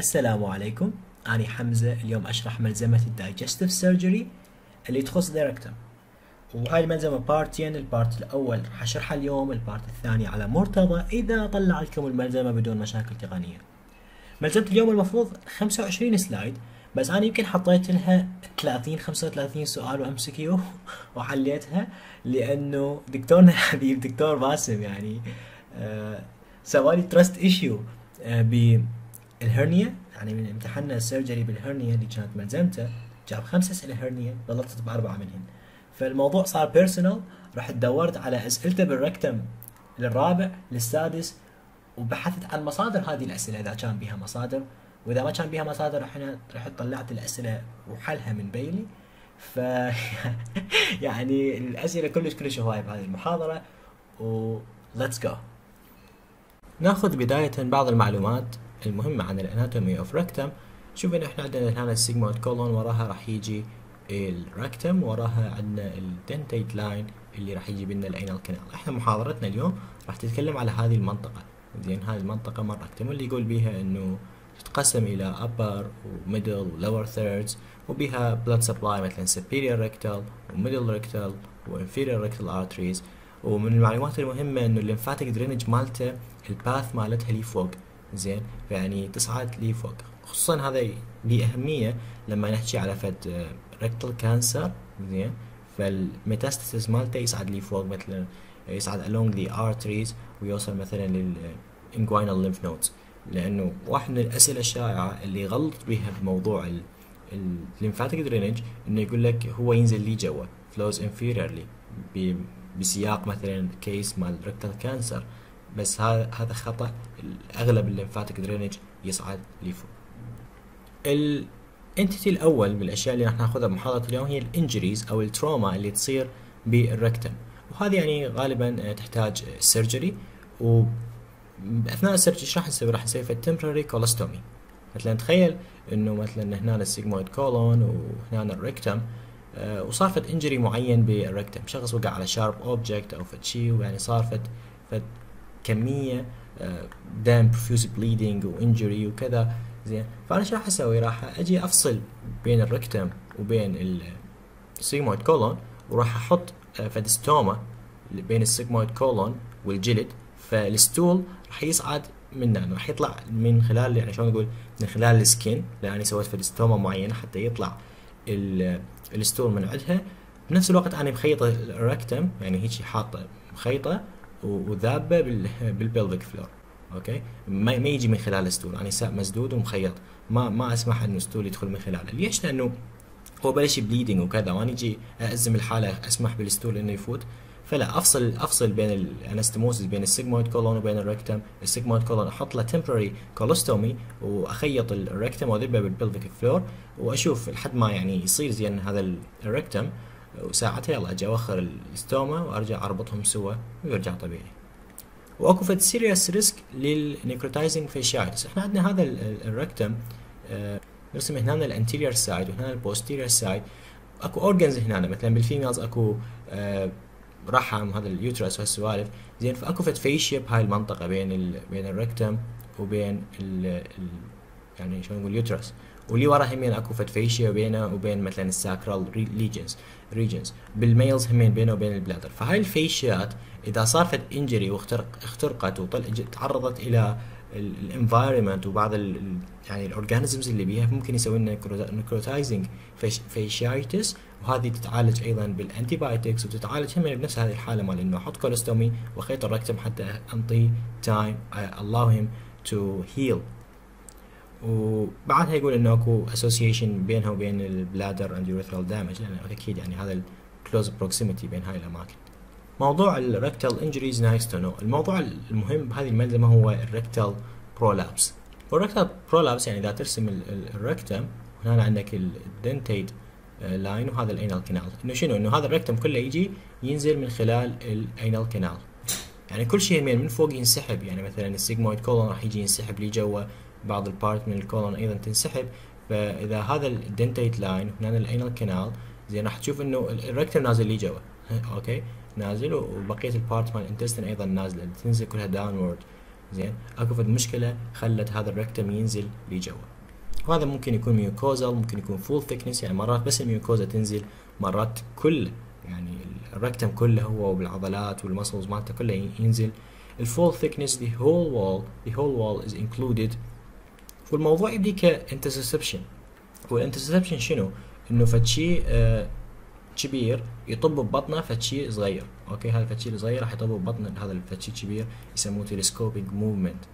السلام عليكم. أنا حمزة اليوم أشرح ملزمة ال digestive surgery اللي تخص ال rectum وهاي الملزمة part ين ال part الأول. راح أشرحها اليوم ال part الثاني على مرتضى إذا طلع لكم الملزمة بدون مشاكل تقنية. ملزمة اليوم المفروض 25 slide بس أنا يمكن حطيت لها 30 35 سؤال و MCQ وحليتها لأنه دكتورنا الحبيب دكتور باسم يعني آه سوالي trust issue آه بال hernia يعني من امتحاننا ال surgery بال hernia اللي كانت ملزمته جاب خمس أسئلة hernia غلطت بأربعة منهن. فالموضوع صار personal رحت دورت على أسئلته بال rectum للرابع للسادس وبحثت عن مصادر هذه الأسئلة إذا كان بها مصادر. وإذا ما كان بها مصادر رحنا رحت طلعت الأسئلة وحلها من بيلي ف يعني الأسئلة كلش كلش هواية بهذه المحاضرة و let's go. ناخذ بداية بعض المعلومات. المهمة عن ال anatomy of rectum شوف إن إحنا عندنا هنا ال sigmoid colon وراها راح يجي ال rectum وراها عندنا ال dentate line اللي راح يجي لنا ال anal canal إحنا محاضرتنا اليوم راح تتكلم على هذه المنطقة. زين هذه المنطقة من ال rectum واللي يقول بيها إنه تتقسم إلى upper و middle و lower thirds وبها blood supply مثلا superior rectal و middle rectal و inferior rectal arteries. ومن المعلومات المهمة إنه ال lymphatic drainage مالته ال path مالتها لي فوق. زين؟ يعني تصعد لي فوق. خصوصا هذا ليه أهمية لما نحكي على فد rectal cancer زين؟ فال metastasis مالته يصعد لي فوق مثلا يصعد along the arteries ويوصل مثلا لل inguinal lymph nodes. لأنه واحد من الأسئلة الشائعة اللي يغلط بها بموضوع ال lymphatic drainage إنه يقول لك هو ينزل لي جوا flows inferiorly بسياق مثلا case مال rectal cancer بس هذا هذا خطأ. اغلب ال lymphatic drainage يصعد لفوق. ال entity الأول من الأشياء اللي راح ناخذها بمحاضره اليوم هي ال injuries أو ال trauma اللي تصير بال rectum وهذه يعني غالبا تحتاج surgery و اثناء ال surgery إيش راح نسوي؟ راح نسوي ال temporary colostomy مثلا تخيل إنه مثلا هنا ال sigmoid colon وهنا ال rectum أه وصار فد injury معين بال rectum شخص وقع على sharp object أو فد شيء ويعني صار فد كمية دم profuse bleeding و injury وكذا زين. فأنا إيش راح أسوي؟ راح أجي أفصل بين ال rectum وبين ال sigmoid colon وراح أحط فد stoma بين ال sigmoid colon والجلد فال stool راح يصعد منه راح يطلع من خلال يعني شلون نقول من خلال ال skin لأني سويت فد stoma معينة حتى يطلع ال stool من عندها. بنفس الوقت أنا مخيطه ال rectum يعني هيك حاطه مخيطه وذابه بال pelvic floor okay؟ ما, ما يجي من خلال ال stool أنا يعني مسدود ومخيط. ما ما أسمح إنه ال stool يدخل من خلاله. ليش؟ لأنه هو بلش bleeding وكذا وأنا أجي ازم الحالة أسمح بال stool إنه يفوت. فلا افصل أفصل بين ال anastomosis بين ال sigmoid colon وبين ال rectum ال sigmoid colon أحط له temporary colostomy وأخيط ال rectum وأذبه بال pelvic floor وأشوف لحد ما يعني يصير زين هذا ال rectum وساعتها يلا أجي اوخر ال stoma وارجع اربطهم سوا ويرجع طبيعي. واكو فد serious risk لل necrotizing fasciitis إحنا عندنا هذا ال rectum آه نرسم هنا ال anterior side وهنا ال posterior side اكو organs هنا مثلا بال females اكو آه رحم هذا ال uterus وهالسوالف. زين فاكو فد fascia بهاي المنطقة بين ال بين ال rectum وبين ال ال يعني شلون نقول uterus واللي ورا همين اكو فد fascia بينه وبين مثلا ال sacral regions regions بال males همين بينه وبين ال bladder. فهاي الفاشيات إذا صار فد injury واخترق اخترقت وتعرضت إلى ال environment وبعض ال يعني ال organisms اللي بيها ممكن يسوي لنا necrotizing fasciitis وهذه تتعالج أيضا بال antibiotics وتتعالج هم بنفس هذه الحالة مال إنه أحط colostomy واخيط ال rectum حتى انطي time allow to heal. وبعدها يقول إنه أكو association بينها وبين ال bladder and urethral damage لأن أكيد يعني هذا ال close proximity بين هاي الأماكن. موضوع ال rectal injuries nice to know الموضوع المهم بهذه الملزمة هو ال rectal prolapse وال rectal prolapse يعني إذا ترسم ال rectum هنا عندك ال dentate line وهذا ال anal canal إنه شنو؟ إنه هذا ال rectum كله يجي ينزل من خلال ال anal canal يعني كل شيء من فوق ينسحب. يعني مثلا ال sigmoid colon راح يجي ينسحب لي جوا بعض ال part من ال colon أيضا تنسحب. فإذا هذا ال dentate line وهنا ال anal canal زين راح تشوف إنه ال rectum نازل لي جوا. okay؟ نازل وبقية ال part مال ال intestine أيضا نازلة. تنزل كلها downward زين؟ أكو فد مشكلة خلت هذا ال rectum ينزل لجوا وهذا ممكن يكون mucosal ممكن يكون full thickness يعني مرات بس ال mucosa تنزل مرات كل يعني ال rectum كله هو وبالعضلات وال muscles مالته كله ينزل. ال full thickness the whole wall the whole wall is included والموضوع يبدي ك intussusception. وال intussusception شنو؟ إنه فشي آه كبير يطب ببطنه فشي صغير. okay؟ هذا الفشي الصغير راح يطب ببطن هذا الفشي الكبير يسموه telescopic movement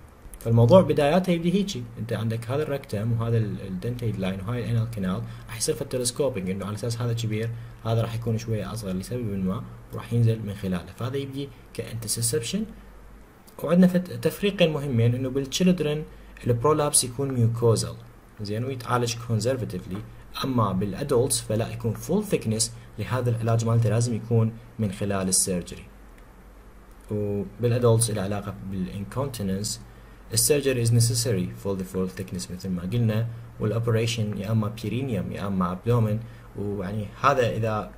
فالموضوع بداياته يبدي هيجي. أنت عندك هذا ال rectum وهذا ال dentate line وهاي ال anal canal راح يصير في إنه على أساس هذا كبير هذا راح يكون شوية أصغر لسبب ما وراح ينزل من خلاله. فهذا يبدي ك intussusception. وعندنا تفريقين مهمين إنه بال children ال prolapse يكون mucosal زين ويتعالج conservatively اما بال adults فلا يكون full thickness لهذا العلاج مالته لازم يكون من خلال ال surgery وبال adults له علاقه بال incontinence ال surgery is necessary for the full thickness مثل ما قلنا وال operation يا اما perineum يا اما abdomen ويعني هذا إذا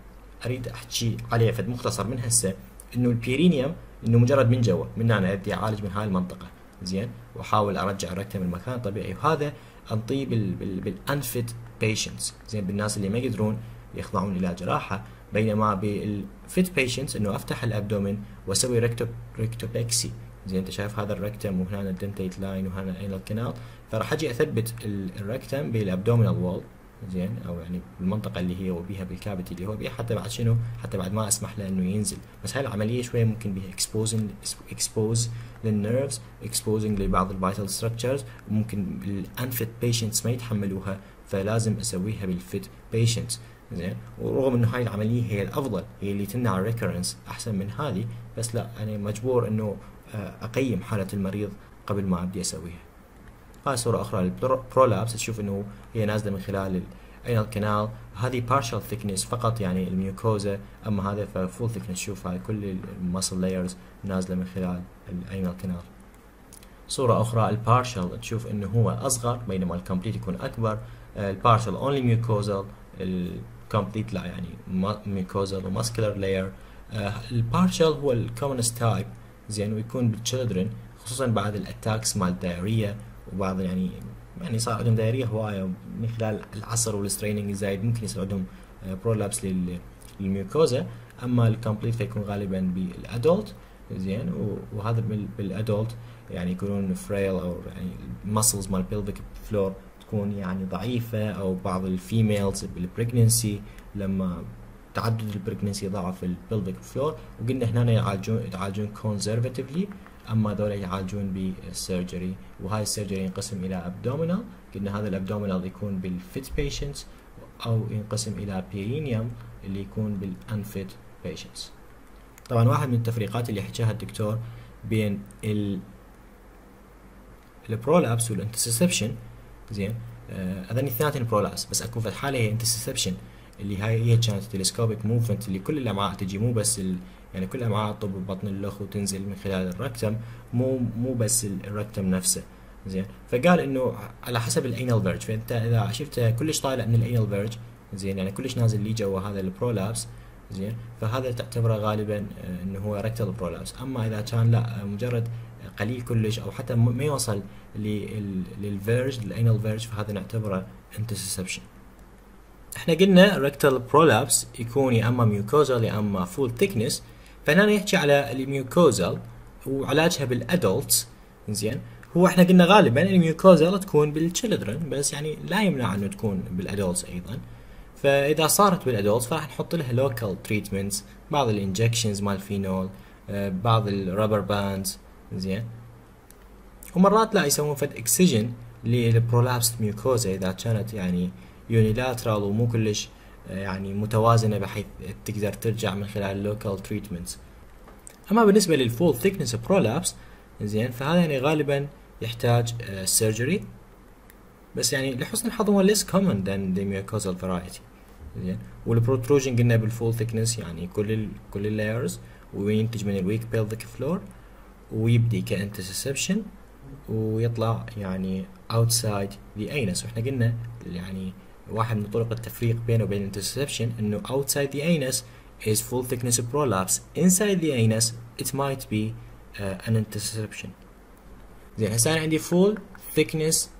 أريد أحكي عليه فد مختصر من هسه إنه ال perineum إنه مجرد من جوا من هنا ابدي اعالج من هاي المنطقة. زين وأحاول أرجع ال rectum المكان الطبيعي وهذا أنطيه بال بال بال unfit patients زين بالناس اللي ما يقدرون يخضعون إلى جراحة. بينما بال fit patients إنه أفتح ال abdomen وأسوي recto rectopexy زين أنت شايف هذا ال rectum وهنا ال dentate line وهنا ال anal canal فراح أجي أثبت ال rectum بال abdominal wall زين؟ أو يعني بالمنطقة اللي هي وبيها بال cavity اللي هو بيها حتى بعد شنو؟ حتى بعد ما أسمح له انه ينزل. بس هاي العملية شوية ممكن بيها exposing expose لل nerves exposing لبعض ال vital structures وممكن ال unfit patients ما يتحملوها فلازم أسويها بال fit patients زين؟ ورغم إنه هاي العملية هي الأفضل هي اللي تمنع ال recurrence أحسن من هذه بس لا أنا مجبور إنه أقيم حالة المريض قبل ما أبدي أسويها. هاي صورة أخرى. ال prolapse تشوف إنه هي نازلة من خلال ال anal canal هذه partial thickness فقط يعني ال mucosa أما هذا ف full thickness. شوف هاي كل ال muscle layers نازلة من خلال ال anal canal صورة أخرى ال partial تشوف إنه هو أصغر بينما ال complete يكون أكبر. ال partial only mucosal ال complete لا يعني mucosal و muscular layer ال partial هو ال commonest type زين ويكون بال children خصوصا بعد ال attacks مال ال diarrhea وبعض يعني يعني صار عندهم diarrhea هواية من خلال العصر وال straining الزايد ممكن يصير عندهم prolapse لل mucosa. أما ال complete فيكون غالبا بال adult. زين. وهذا بال adult يعني يكونون frail أو يعني ال muscles مال ال pelvic floor تكون يعني ضعيفة أو بعض ال females بال pregnancy لما تعدد ال pregnancy ضعف ال pelvic floor وقلنا هنا يعالجون يتعالجون conservatively أما هذول يعالجون بال surgery وهاي ال surgery ينقسم إلى abdominal. قلنا هذا ال abdominal يكون بال fit patients أو ينقسم إلى perineum اللي يكون بال unfit patients طبعا واحد من التفريقات اللي حكاها الدكتور بين ال ال prolapse وال intussusception زين آه اثنيناتهم prolapse بس اكو في حاله هي intussusception اللي هاي هي كانت telescopic movement اللي كل الأمعاء تجي مو بس يعني كل امعاء تطب ببطن اللخ وتنزل من خلال ال rectum مو مو بس ال rectum نفسه. زين؟ فقال إنه على حسب ال anal verge فأنت إذا شفته كلش طالع من ال anal verge زين؟ يعني كلش نازل لي جوا هذا ال prolapse زين؟ فهذا تعتبره غالبا إنه هو rectal prolapse أما إذا كان لا مجرد قليل كلش أو حتى ما يوصل لل verge ال anal verge فهذا نعتبره intussusception إحنا قلنا ال rectal prolapse يكون يا أما mucosal يا أما full thickness فهنا يحكي على ال mucosal وعلاجها بال adults زين هو إحنا قلنا غالبا ال mucosal تكون بال children بس يعني لا يمنع إنه تكون بال adults أيضا. فإذا صارت بال adults فراح نحط لها local treatments بعض ال injections مال فينول بعض ال rubber bands زين ومرات لا يسوون فد excision لل prolapse mucosa إذا كانت يعني unilateral ومو كلش يعني متوازنة بحيث تقدر ترجع من خلال ال local treatments أما بالنسبة لل full thickness prolapse زين فهذا يعني غالبا يحتاج surgery بس يعني لحسن الحظ هو less common than the mucosal variety. زين وال protrusion قلنا بال full thickness يعني كل ال كل ال layers وينتج من ال weak pelvic floor ويبدي ك intussusception ويطلع يعني outside the anus. وإحنا قلنا يعني واحد من طرق التفريق بينه وبين intussusception إنه outside the anus is full thickness prolapse. Inside the anus it might be uh, an intussusception. زين هسه أنا عندي full thickness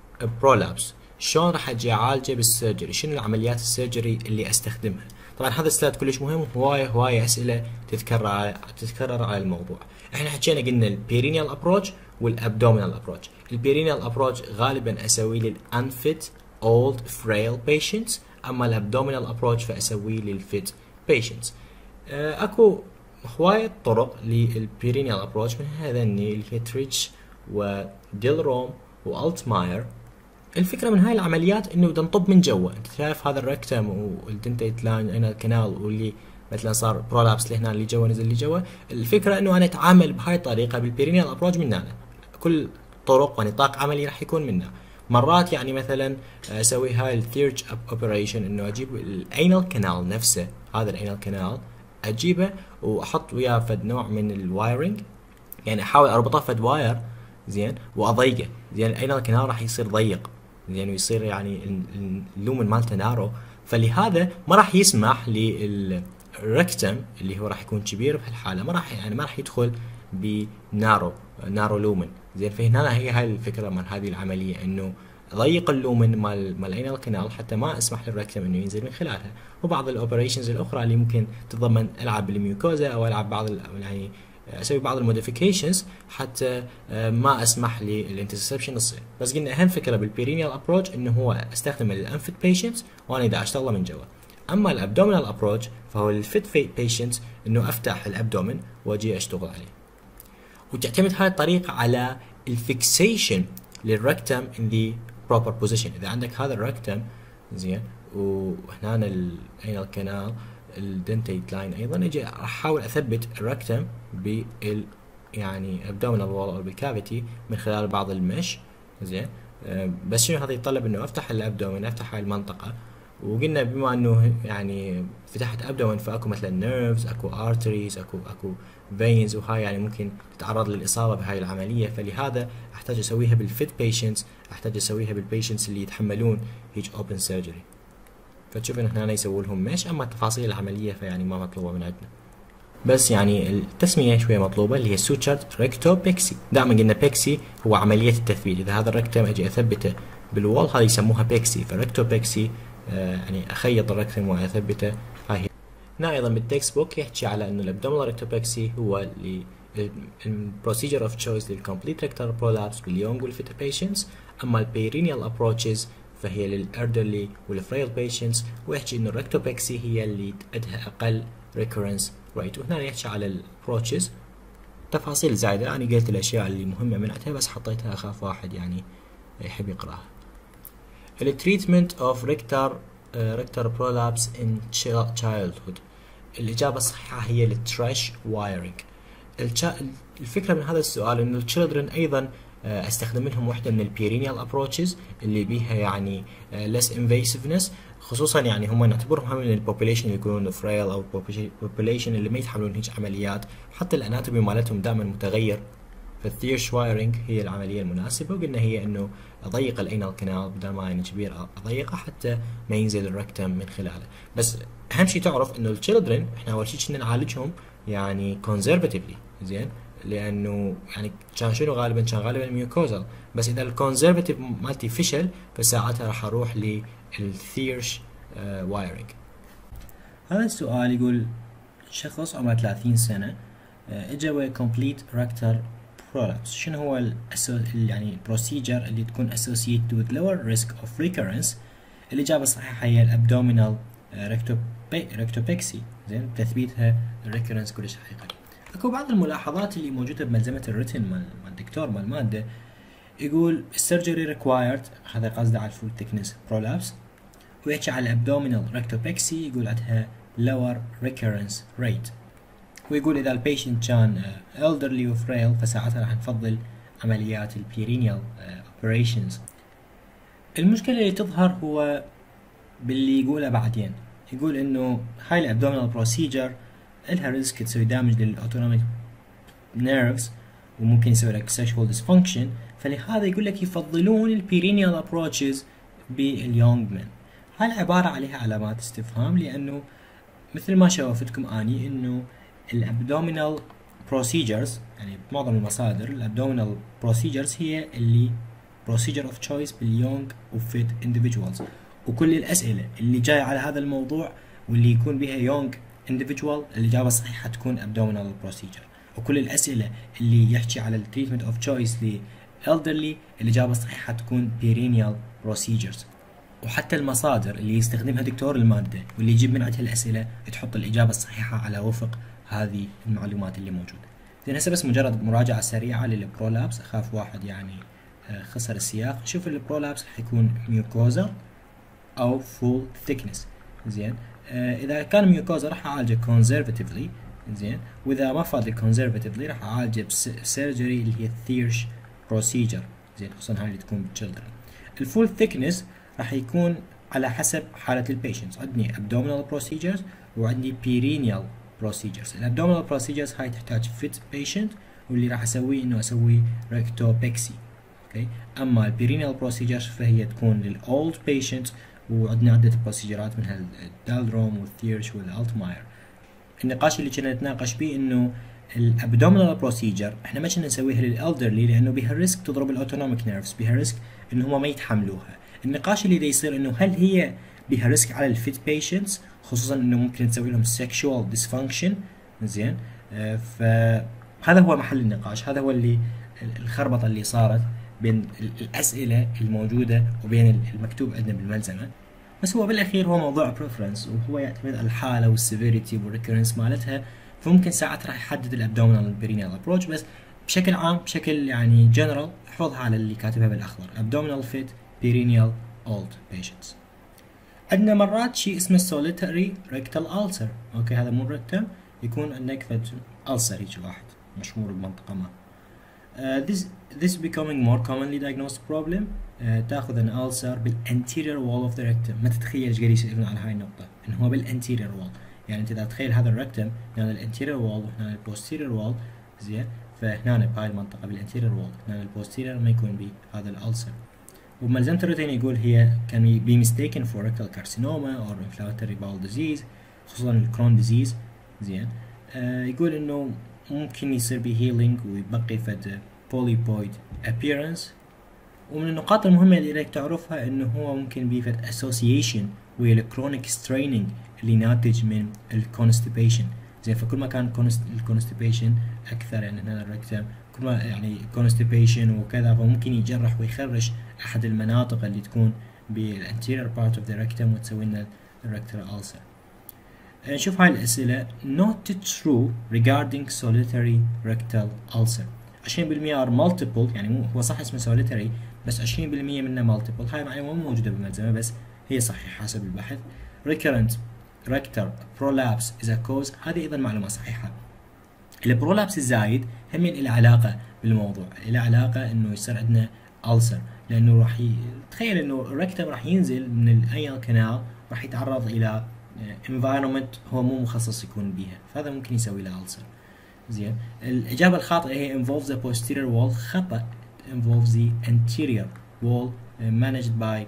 prolapse شلون راح أجي أعالجه بال surgery شنو العمليات ال surgery اللي أستخدمها؟ طبعا هذا ال slide كلش مهم هواية هواية أسئلة تتكرر تتكرر على الموضوع. إحنا حكينا قلنا ال perineal approach وال abdominal approach ال perineal approach غالبا أسوي لل unfit old frail patients أما ال abdominal approach فأسويه لل fit patients أكو هواية طرق لل perineal approach من هذني اللي هي Thiersch و Delorme و Altemeier الفكرة من هاي العمليات إنه بدنا نطب من جوا. أنت شايف هذا ال rectum وال dentate line هنا ال canal واللي مثلا صار prolapse اللي هنا اللي جوا نزل اللي جوا. الفكرة إنه أنا أتعامل بهاي الطريقة بال perineal approach من هنا كل طرق ونطاق عملي راح يكون منها مرات يعني مثلا أسوي هاي ال Thiersch operation إنه أجيب ال anal canal نفسه هذا ال anal canal أجيبه وأحط وياه فد نوع من ال wiring يعني أحاول أربطه فد wire زين وأضيقه. زين ال anal canal راح يصير ضيق. زين ويصير يعني ال lumen مالته narrow. فلهذا ما راح يسمح لل rectum اللي هو راح يكون كبير بهالحالة ما راح يعني ما راح يدخل ب narrow narrow lumen. زين فهنا هي هاي الفكرة من هذه العملية إنه ضيق ال lumen مال مال ال anal canal حتى ما أسمح لل rectum إنه ينزل من خلالها. وبعض ال operations الأخرى اللي ممكن تتضمن العب بال mucosa أو العب بعض يعني أسوي بعض ال modifications حتى ما أسمح لل intussusception تصير. بس قلنا أهم فكرة بال perineal approach إنه هو أستخدمه لل unfit patients وأنا إذا اشتغله من جوا. أما ال abdominal approach فهو لل fit patients إنه أفتح ال abdomen وأجي أشتغل عليه. وتعتمد هاي الطريقة على ال fixation لل rectum in the proper position إذا عندك هذا ال rectum زين وهنا ال anal canal ال dentate line أيضا أجي أحاول أثبت ال rectum بال يعني abdominal wall أو بال cavity من خلال بعض ال mesh زين. أه بس شنو هذا يتطلب؟ إنه أفتح ال abdomen أفتح هاي المنطقة. وقلنا بما إنه يعني فتحت abdomen فأكو مثلا nerves أكو arteries أكو أكو veins وهاي يعني ممكن تتعرض للإصابة بهاي العملية. فلهذا أحتاج أسويها بال fit patients أحتاج أسويها بال patients اللي يتحملون هيج open surgery فتشوف إن هنا يسووا لهم mesh أما التفاصيل العملية فيعني ما مطلوبة من عندنا. بس يعني التسمية شوية مطلوبة اللي هي sutured rectopexy دائما قلنا pexy هو عملية التثبيت. إذا هذا ال rectum أجي أثبته بال wall هذه يسموها pexy ف rectopexy آه يعني أخيط ال rectum وأثبته هنا أيضا بال textbook يحكي على إنه ال abdominal rectopexy هو البروسيجر اوف تشويس للكومبليت ريكتال برولابس باليونج والفيتا بيشنتس أما ال perineal approaches فهي لل elderly وال frail patients ويحكي إنه ال rectopexy هي اللي عندها أقل recurrence rate وهنا يحكي على ال approaches تفاصيل زايدة أنا قلت الأشياء اللي مهمة من عندها بس حطيتها أخاف واحد يعني يحب يقرأها. ال treatment of rectal rectal prolapse in childhood. الإجابة الصحيحة هي ال Thiersch wiring الفكرة من هذا السؤال إنه ال children أيضا أستخدم لهم وحده من ال perineal approaches اللي بيها يعني less invasiveness خصوصا يعني هم نعتبرهم من ال population اللي يكونون frail أو ال population اللي ما يتحملون هيك عمليات. حتى ال anatomy مالتهم دائما متغير. فال Thiersch wiring هي العملية المناسبة وقلنا هي إنه أضيق ال anal canal بدل ما يعني كبير أضيقه حتى ما ينزل ال rectum من خلاله. بس أهم شيء تعرف إنه ال children إحنا أول شيء كنا نعالجهم يعني conservatively زين؟ لأنه يعني كان شنو؟ غالبا كان غالبا mucosal بس إذا ال conservative مالتي فشل فساعتها راح أروح لل Thiersch wiring هذا السؤال يقول شخص عمره 30 سنة اجى complete rectal prolapse شنو هو ال asso... يعني ال procedure اللي تكون associated with lower risk of recurrence الإجابة الصحيحة هي ال abdominal rectopexy زين تثبيتها ال recurrence كلش حقيقي. أكو بعض الملاحظات اللي موجودة بملزمة ال written مال الدكتور مال الماده يقول ال surgery required هذا قصده على ال full thickness prolapse ويحكي على ال abdominal rectopexy يقول عندها lower recurrence rate. ويقول إذا ال patient كان elderly و frail فساعتها راح نفضل عمليات ال perineal operations المشكلة اللي تظهر هو باللي يقوله بعدين. يقول إنه هاي ال abdominal procedure لها risk تسوي damage لل autonomic nerves وممكن يسوي لك sexual dysfunction فلهذا يقول لك يفضلون ال perineal approaches بال young man هاي العبارة عليها علامات استفهام لأنه مثل ما شوفتكم أني إنه ال abdominal procedures يعني معظم المصادر ال abdominal procedures هي اللي procedure of choice بال young و fit individuals. وكل الأسئلة اللي جاية على هذا الموضوع واللي يكون بها young individual الإجابة الصحيحة تكون abdominal procedure. وكل الأسئلة اللي يحكي على ال treatment of choice elderly الإجابة الصحيحة تكون perineal procedures. وحتى المصادر اللي يستخدمها دكتور المادة واللي يجيب من عندها الأسئلة تحط الإجابة الصحيحة على وفق هذه المعلومات اللي موجودة. زين هسه بس مجرد مراجعة سريعة لل prolapse أخاف واحد يعني آه، خسر السياق. شوف ال prolapse راح يكون mucosa أو full thickness زين آه إذا كان mucosa راح أعالجه conservatively زين وإذا ما فاد ال conservatively راح أعالجه ب surgery اللي هي ال Thiersch procedure زين خصوصا هاي اللي تكون بال children ال full thickness راح يكون على حسب حالة ال patients عندي abdominal procedures وعندي perineal procedures. ال abdominal procedures هاي تحتاج fit patient واللي راح أسويه إنه أسوي rectopexy. okay أما ال perineal procedures فهي تكون لل old patients وعندنا عدة procedureات منها ال Delorme وال Thiersch وال Altemeier النقاش اللي كنا نتناقش به إنه ال abdominal procedure إحنا ما كنا نسويها لل elderly لأنه بها risk تضرب ال autonomic nerves بها risk ان هم ما يتحملوها. النقاش اللي دا يصير إنه هل هي بها risk على ال fit patients خصوصا إنه ممكن تسوي لهم sexual dysfunction زين؟ آه فهذا هو محل النقاش. هذا هو اللي الخربطة اللي صارت بين الأسئلة الموجودة وبين المكتوب عندنا بالملزمة. بس هو بالأخير هو موضوع preference وهو يعتمد على الحالة وال severity وال recurrence مالتها. فممكن ساعات راح يحدد ال abdominal وال perineal approach بس بشكل عام بشكل يعني جنرال احفظها على اللي كاتبها بالأخضر. abdominal fit perineal old patients. عندنا مرات شيء اسمه solitary rectal ulcer. okay هذا مو rectum يكون عندك ulcer هيك واحد مشهور بمنطقة ما. Uh, this this becoming more commonly diagnosed problem uh, تأخذ ان ulcer بال anterior wall of the rectum. ما تتخيل إيش قاعد يصير على هاي النقطة إنه هو بال anterior wall. يعني إنت إذا تخيل هذا ال rectum هنا ال anterior wall وهنا ال posterior wall زين؟ فهنا بهاي المنطقة بال anterior wall هنا ال posterior ما يكون بهذا ال ulcer وملزمة الروتين يقول هي can be mistaken for rectal carcinoma or inflammatory bowel disease خصوصا ال Crohn's disease زين. آه يقول إنه ممكن يصير به healing ويبقي فد polypoid appearance. ومن النقاط المهمة اللي لك تعرفها إنه هو ممكن بيه فد association ويا ال chronic straining اللي ناتج من ال constipation زين فكل ما كان ال constipation أكثر يعني هنا ما يعني constipation وكذا فممكن يجرح ويخرج أحد المناطق اللي تكون بال anterior part of the rectum وتسوي لنا ال rectal ulcer نشوف هاي الأسئلة. Not true regarding solitary rectal ulcer. 20% are multiple يعني هو صح اسمه solitary بس 20% منه multiple. هاي معلومه مو موجودة بالملزمة بس هي صحيحة حسب البحث. Recurrent rectal prolapse is a cause. هذه أيضا معلومة صحيحة. البرولابس الزايد هم له علاقة بالموضوع له علاقة إنه يصير عندنا ulcer لأنه راح ي... تخيل إنه الركتم راح ينزل من الانيال كانال راح يتعرض إلى environment هو مو مخصص يكون بيها فهذا ممكن يسوي له ulcer زين؟ الإجابة الخاطئة هي involves the posterior wall خطأ involves the anterior wall managed by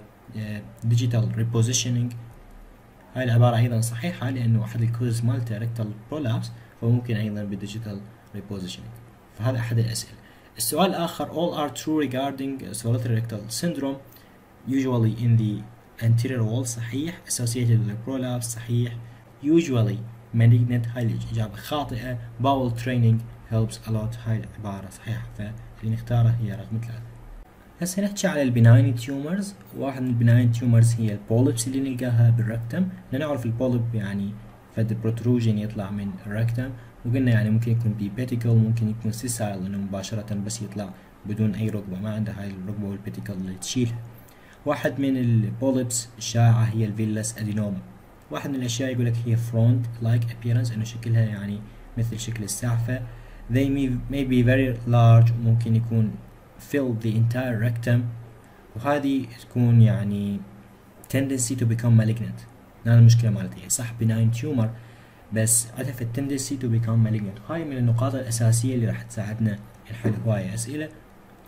digital repositioning. هاي العبارة أيضا صحيحة لأنه أحد ال cause مالته rectal prolapse فممكن أيضا بال digital repositioning. فهذا أحد الأسئلة. السؤال الآخر all are true regarding solitary rectal syndrome. Usually in the anterior wall صحيح. Associated with prolapse صحيح. Usually malignant هاي الإجابة خاطئة. Bowel training helps a lot هاي العبارة صحيحة. فاللي نختارها هي رقم ثلاثة. هسه نحكي على ال benign tumors واحد من ال benign tumors هي ال polyps اللي نلقاها بال rectum نعرف ال polyp يعني فد protrusion يطلع من الركتم وقلنا يعني ممكن يكون pedicle ممكن يكون sessile انه مباشرة بس يطلع بدون أي ركبة ما عنده هاي الركبة وال pedicle اللي تشيلها. واحد من ال polyps الشائعة هي ال villous adenoma واحد من الأشياء يقول لك هي frond-like appearance إنه شكلها يعني مثل شكل السعفة they may, may be very large ممكن يكون fill the entire rectum. وهذه تكون يعني tendency to become malignant. هذا المشكلة مالتي. صح benign tumor بس عندها فد tendency to become malignant. هاي من النقاط الأساسية اللي راح تساعدنا نحل هواية أسئلة.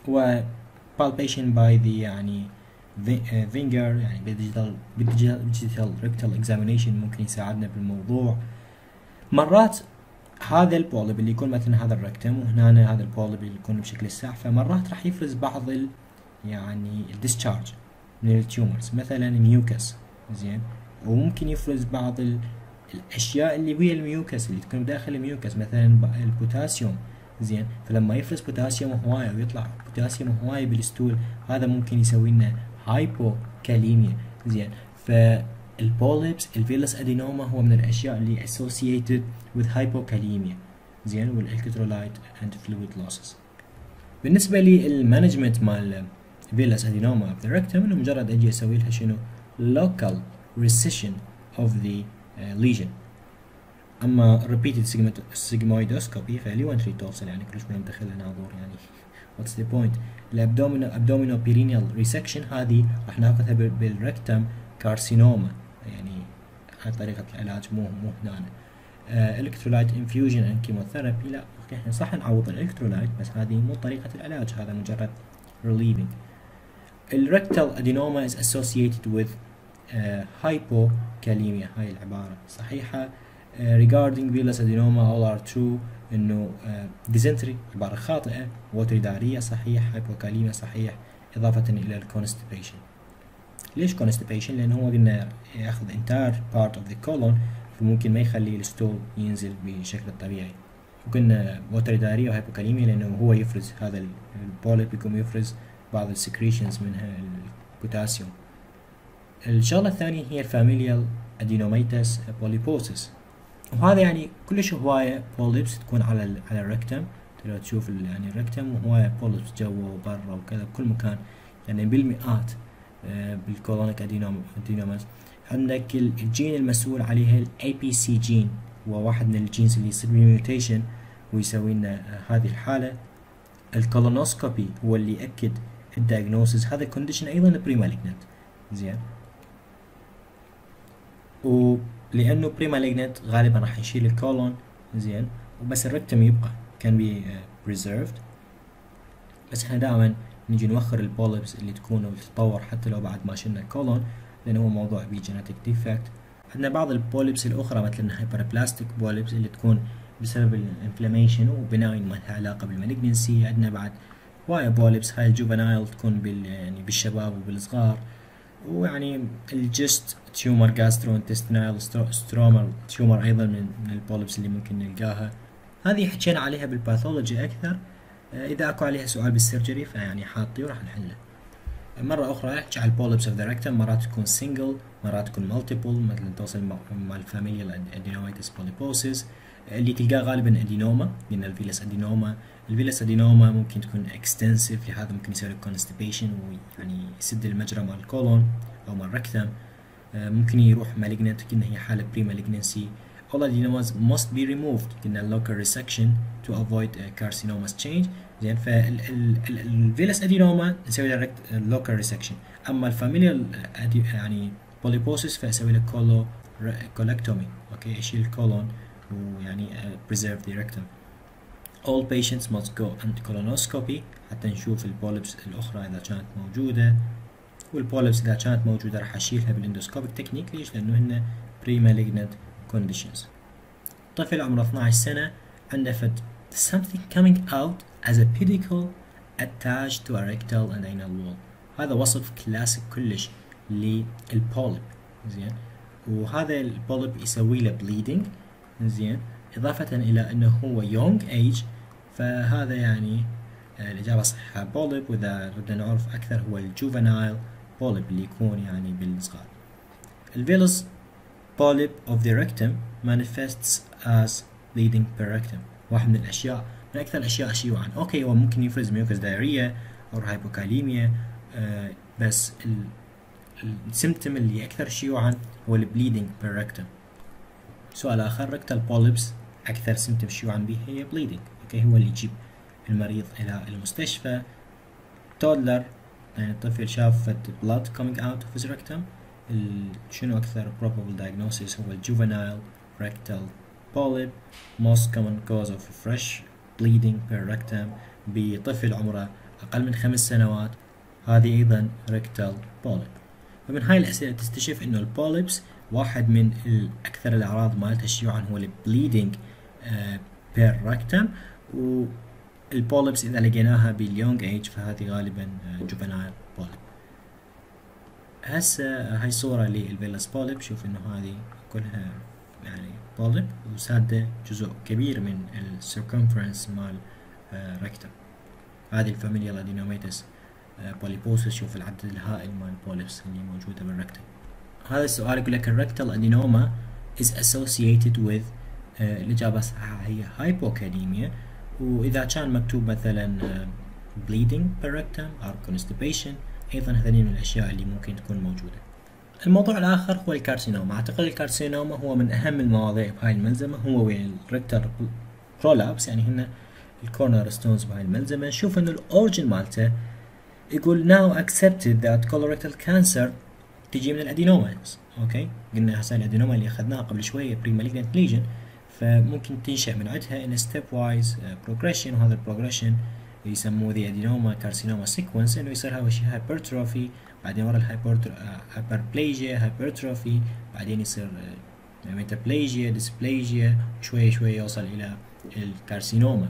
و palpation by the يعني finger يعني بال digital بال digital rectal examination ممكن يساعدنا بالموضوع. مرات هذا ال polyp اللي يكون مثلا هذا ال rectum وهنا هذا ال polyp اللي يكون بشكل السعف فمرات راح يفرز بعض ال يعني ال discharge من ال tumors مثلا mucus زين؟ وممكن يفرز بعض ال الأشياء اللي ويا ال mucus اللي تكون داخل ال mucus مثلا البوتاسيوم. زين فلما يفرز بوتاسيوم هوايه ويطلع بوتاسيوم هوايه بال stool هذا ممكن يسوي لنا hypokalemia زين فال polyps ال villous adenoma هو من الأشياء اللي associated with hypokalemia. زين وال electrolyte and fluid losses بالنسبة لل management مال villous adenoma of the rectum إنه مجرد أجي أسوي لها شنو؟ local resection of the uh, lesion. أما repeated sigmoidoscopy فلي وين توصل يعني كلش ما ندخلها ناظور يعني. What's the point ال abdomino abdominoperineal resection هذه راح ناخذها بال rectum carcinoma يعني هاي طريقة العلاج مو مو هنا electrolyte infusion and chemotherapy لا إحنا صح نعوض ال electrolyte بس هذه مو طريقة العلاج هذا مجرد relieving. ال rectal adenoma is associated with uh, hypokalemia. هاي العبارة صحيحة. uh, regarding villous adenoma all are true. إنه dysentery عبارة خاطئة. watery diarrhea صحيح. hypokalemia صحيح. إضافة إلى ال constipation ليش constipation؟ لأنه هو قلنا يأخذ entire part of the colon فممكن ما يخلي ال stool ينزل بشكل الطبيعي وقلنا watery diarrhea و hypokalemia لأنه هو يفرز هذا ال polyp يقوم يفرز بعض ال secretions منها البوتاسيوم الشغلة الثانية هي ال familial adenomatous polyposis وهذا يعني كلش هواية polyps تكون على ال على ال rectum تقدر تشوف يعني ال rectum وهواية polyps جوا وبرا وكذا بكل مكان. يعني بالمئات آه بال colonic adenomas عندك الجين المسؤول عليها ال APC gene هو واحد من ال genes اللي يصير mutation ويسوي لنا آه هذه الحالة. ال colonoscopy هو اللي يأكد ال diagnosis هذا condition أيضا premalignant زين. ولأنه premalignant غالبا راح يشيل ال colon. زين. وبس ال rectum يبقى can be preserved بس إحنا دائما نجي نوخر ال polyps اللي تكون وتتطور حتى لو بعد ما شلنا ال colon لأنه هو موضوع بي genetic defect عندنا بعض ال polyps الأخرى مثلا hyperplastic polyps اللي تكون بسبب ال inflammation و benign ما لها علاقة بال malignancy عندنا بعد هواية polyps هاي ال juvenile تكون بال يعني بالشباب وبالصغار. ويعني ال GIST tumor gastrointestinal stromal tumor أيضا من, من ال polyps اللي ممكن نلقاها. هذه حكينا عليها بال pathology أكثر. إذا أكو عليها سؤال بال surgery فيعني حاطيه وراح نحله مرة أخرى أحكي على ال polyps of the rectum مرات تكون single مرات تكون multiple مثلا توصل مع ال familial adenomatous polyposis اللي تلقاه غالبا adenoma لأن ال villous adenoma ال villous adenoma ممكن تكون extensive لهذا ممكن يسوي لك constipation ويعني يسد المجرى مال ال colon أو مال ال rectum ممكن يروح malignant قلنا هي حالة premalignancy all adenomas must be removed. قلنا local resection to avoid uh, carcinomas change. زين فال villous adenoma نسوي له local resection. أما ال familial يعني polyposis فاسوي له colo colectomy okay اشيل ال colon ويعني uh, preserve the rectum. All patients must go and colonoscopy. حتى نشوف ال polyps الأخرى إذا كانت موجودة. وال polyps إذا كانت موجودة راح أشيلها بال endoscopic technique ليش؟ لأنه هن pre malignant conditions طفل عمره 12 سنة عنده فد something coming out as a pedicle attached to a rectal and anal wall. هذا وصف كلاسيك كلش لل polyp زين وهذا ال polyp يسوي له bleeding زين إضافة إلى أنه هو young age فهذا يعني الإجابة صحيحة. polyp وإذا ردنا نعرف أكثر هو ال juvenile. polyp اللي يكون يعني بالصغار ال villous polyp of the rectum manifests as bleeding per واحد من الأشياء من أكثر الأشياء شيوعا okay هو ممكن يفرز mucus diarrhea أو hypokalemia آه بس ال symptom اللي أكثر شيوعا هو ال bleeding per rectum سؤال آخر rectal polyps أكثر symptom شيوعا به هي bleeding. okay هو اللي يجيب المريض إلى المستشفى. toddler يعني الطفل شاف blood coming out of his rectum. شنو أكثر probable diagnosis هو juvenile rectal polyp. most common cause of fresh bleeding per rectum بطفل عمره أقل من خمس سنوات. هذه أيضا rectal polyp. فمن هاي الأسئلة تستشف إنه ال polyps واحد من أكثر الأعراض مالتها شيوعا هو ال bleeding per rectum وال polyps إذا لقيناها بال young age فهذه غالبا juvenile polyp. هسه هاي صورة لل villous polyp. شوف إنه هذه كلها يعني polyp وسادة جزء كبير من ال circumference مال rectum هذه ال familial adenomatous polyposis. شوف العدد الهائل مال ال polyps اللي موجودة بال rectum هذا السؤال يقول لك ال rectal adenoma is associated with uh, الإجابة الصحيحة هي hypokalemia وإذا كان مكتوب مثلا uh, bleeding per rectum or constipation أيضا هذين من الأشياء اللي ممكن تكون موجودة. الموضوع الآخر هو ال carcinoma. أعتقد ال carcinoma هو من أهم المواضيع بهاي الملزمة. هو وال rectal prolapse يعني هنا ال cornerstones بهاي الملزمة. نشوف إنه ال origin مالته يقول now accepted that colorectal cancer تجي من ال adenomas. okay؟ قلنا هسه ال adenoma اللي أخذناها قبل شوية premalignant lesion فممكن تنشأ من عندها in stepwise progression وهذا ال progression يسموه the adenoma carcinoma sequence إنه يصير اول شيء hypertrophy بعدين ورا ال hyperplasia hypertrophy بعدين يصير metaplasia dysplasia شوية شوية يوصل إلى ال carcinoma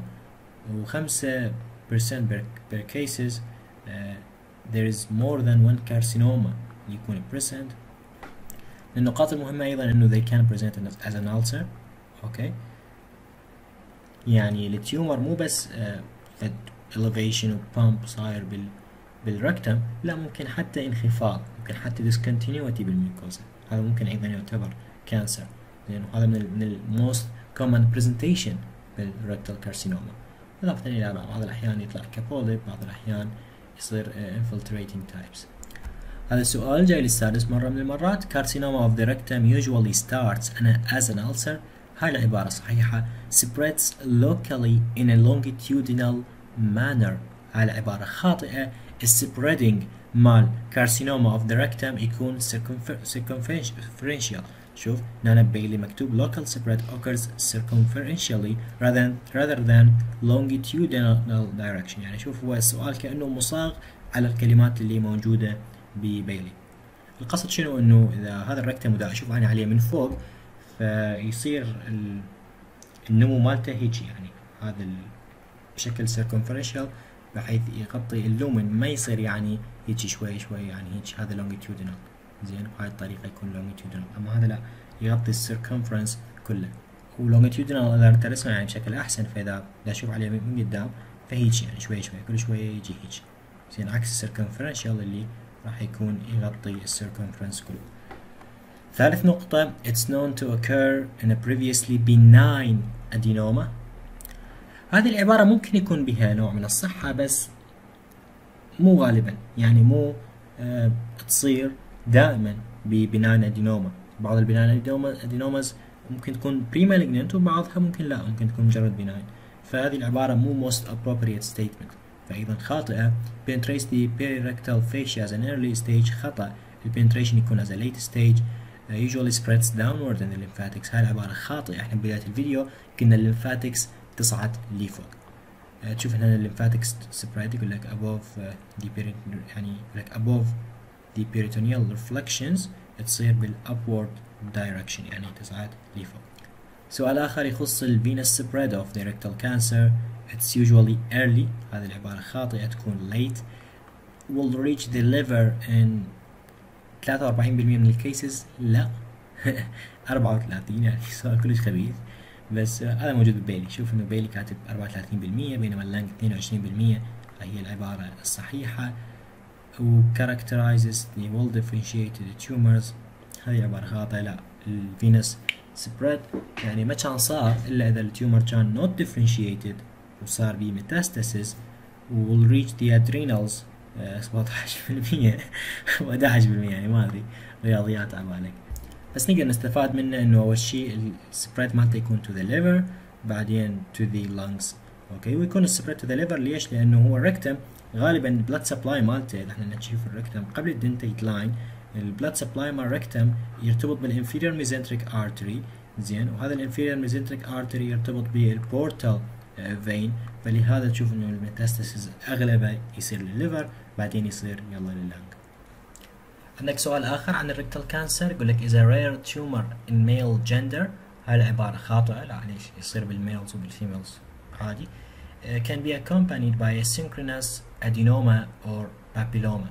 وخمسة percent per, per cases uh, there is more than one carcinoma يكون present. النقاط المهمة أيضا إنه they can present as an ulcer. okay؟ يعني ال tumor مو بس uh, elevation و bump صاير بال بالركتم لا ممكن حتى انخفاض ممكن حتى discontinuity بالميوكوزا هذا ممكن أيضا يعتبر كانسر لأنه هذا من ال من ال most common presentation بالركتال كارسينوما إضافة إلى بعض الأحيان يطلع كبوليب بعض الأحيان يصير uh, infiltrating types. هذا السؤال جاي للسادس مرة من المرات. Carcinoma of the rectum usually starts as an ulcer هاي العبارة صحيحة spreads locally in a longitudinal manner هاي العبارة خاطئة spreading مال carcinoma of the rectum يكون circumferential شوف نانا بيلي مكتوب local spread occurs circumferentially rather than, rather than longitudinal direction يعني شوف هو السؤال كأنه مصاغ على الكلمات اللي موجودة ببيلي القصد شنو انه اذا هذا الركتم اذا أشوف أنا عليه من فوق فيصير النمو مالته هيك يعني هذا بشكل circumferential بحيث يغطي ال lumen ما يصير يعني هيك شوي شوي يعني هيك هذا longitudinal زين؟ بهاي الطريقة يكون longitudinal أما هذا لا يغطي ال circumference كله. و longitudinal إذا أنت رسمه يعني بشكل أحسن فإذا أشوف عليه من قدام فهيك يعني شوي شوي كل شوية يجي هيك زين؟ عكس ال circumferential اللي راح يكون يغطي ال circumference كله. ثالث نقطة. It's known to occur in a previously benign adenoma. هذه العبارة ممكن يكون بها نوع من الصحة بس مو غالبا. يعني مو آه تصير دائما ب benign adenoma بعض ال benign adenomas ممكن تكون pre malignant وبعضها ممكن لا ممكن تكون مجرد benign فهذه العبارة مو most appropriate statement. فأيضا خاطئة. Penetrates the perirectal fascia as an early stage خطأ. ال penetration يكون as a late stage. usually spreads downward in the lymphatics هاي العبارة خاطئة احنا بداية الفيديو قلنا الليمفاتكس تصعد لفوق uh, تشوف هنا الليمفاتكس spread يقول لك above uh, the يعني يقول لك above the peritoneal reflections تصير بال upward direction يعني تصعد لفوق سؤال آخر يخص ال venous spread of the rectal cancer it's usually early هذه العبارة خاطئة تكون late will reach the liver in 43% من ال cases لا. 34 يعني سؤال كلش خبيث. بس هذا موجود ببيلي شوف إنه بيلي كاتب 34% بينما ال lung 22% هي العبارة الصحيحة. و characterizes the well differentiated tumors. هذه عبارة خاطئة لا. ال venous spread يعني ما كان صار إلا إذا ال tumor كان not differentiated وصار بي metastasis will reach the adrenals. 17% و 11% يعني ما أدري. رياضيات عبالك بس نقدر نستفاد منه إنه أول شيء ال spread مالته يكون to the liver بعدين to the lungs. أوكي؟ ويكون ال spread to the liver ليش؟ لأنه هو ال rectum غالبا ال blood supply مالته إذا إحنا نشوف الركتم قبل الدنتيت لاين البلاد سبلاي مال الركتم يرتبط بالانفيريور ميزنتريك ارتري زين؟ وهذا ال inferior mesenteric artery يرتبط بال portal vein فلهذا تشوف إنه ال metastasis اغلبه يصير لل liver بعدين يصير يلا لل lung. عندك سؤال آخر عن ال rectal cancer يقول لك a rare tumor in male gender هاي العبارة خاطئة لا ليش؟ يصير بال males وبال females عادي. Uh, can be accompanied by a synchronous adenoma or papilloma.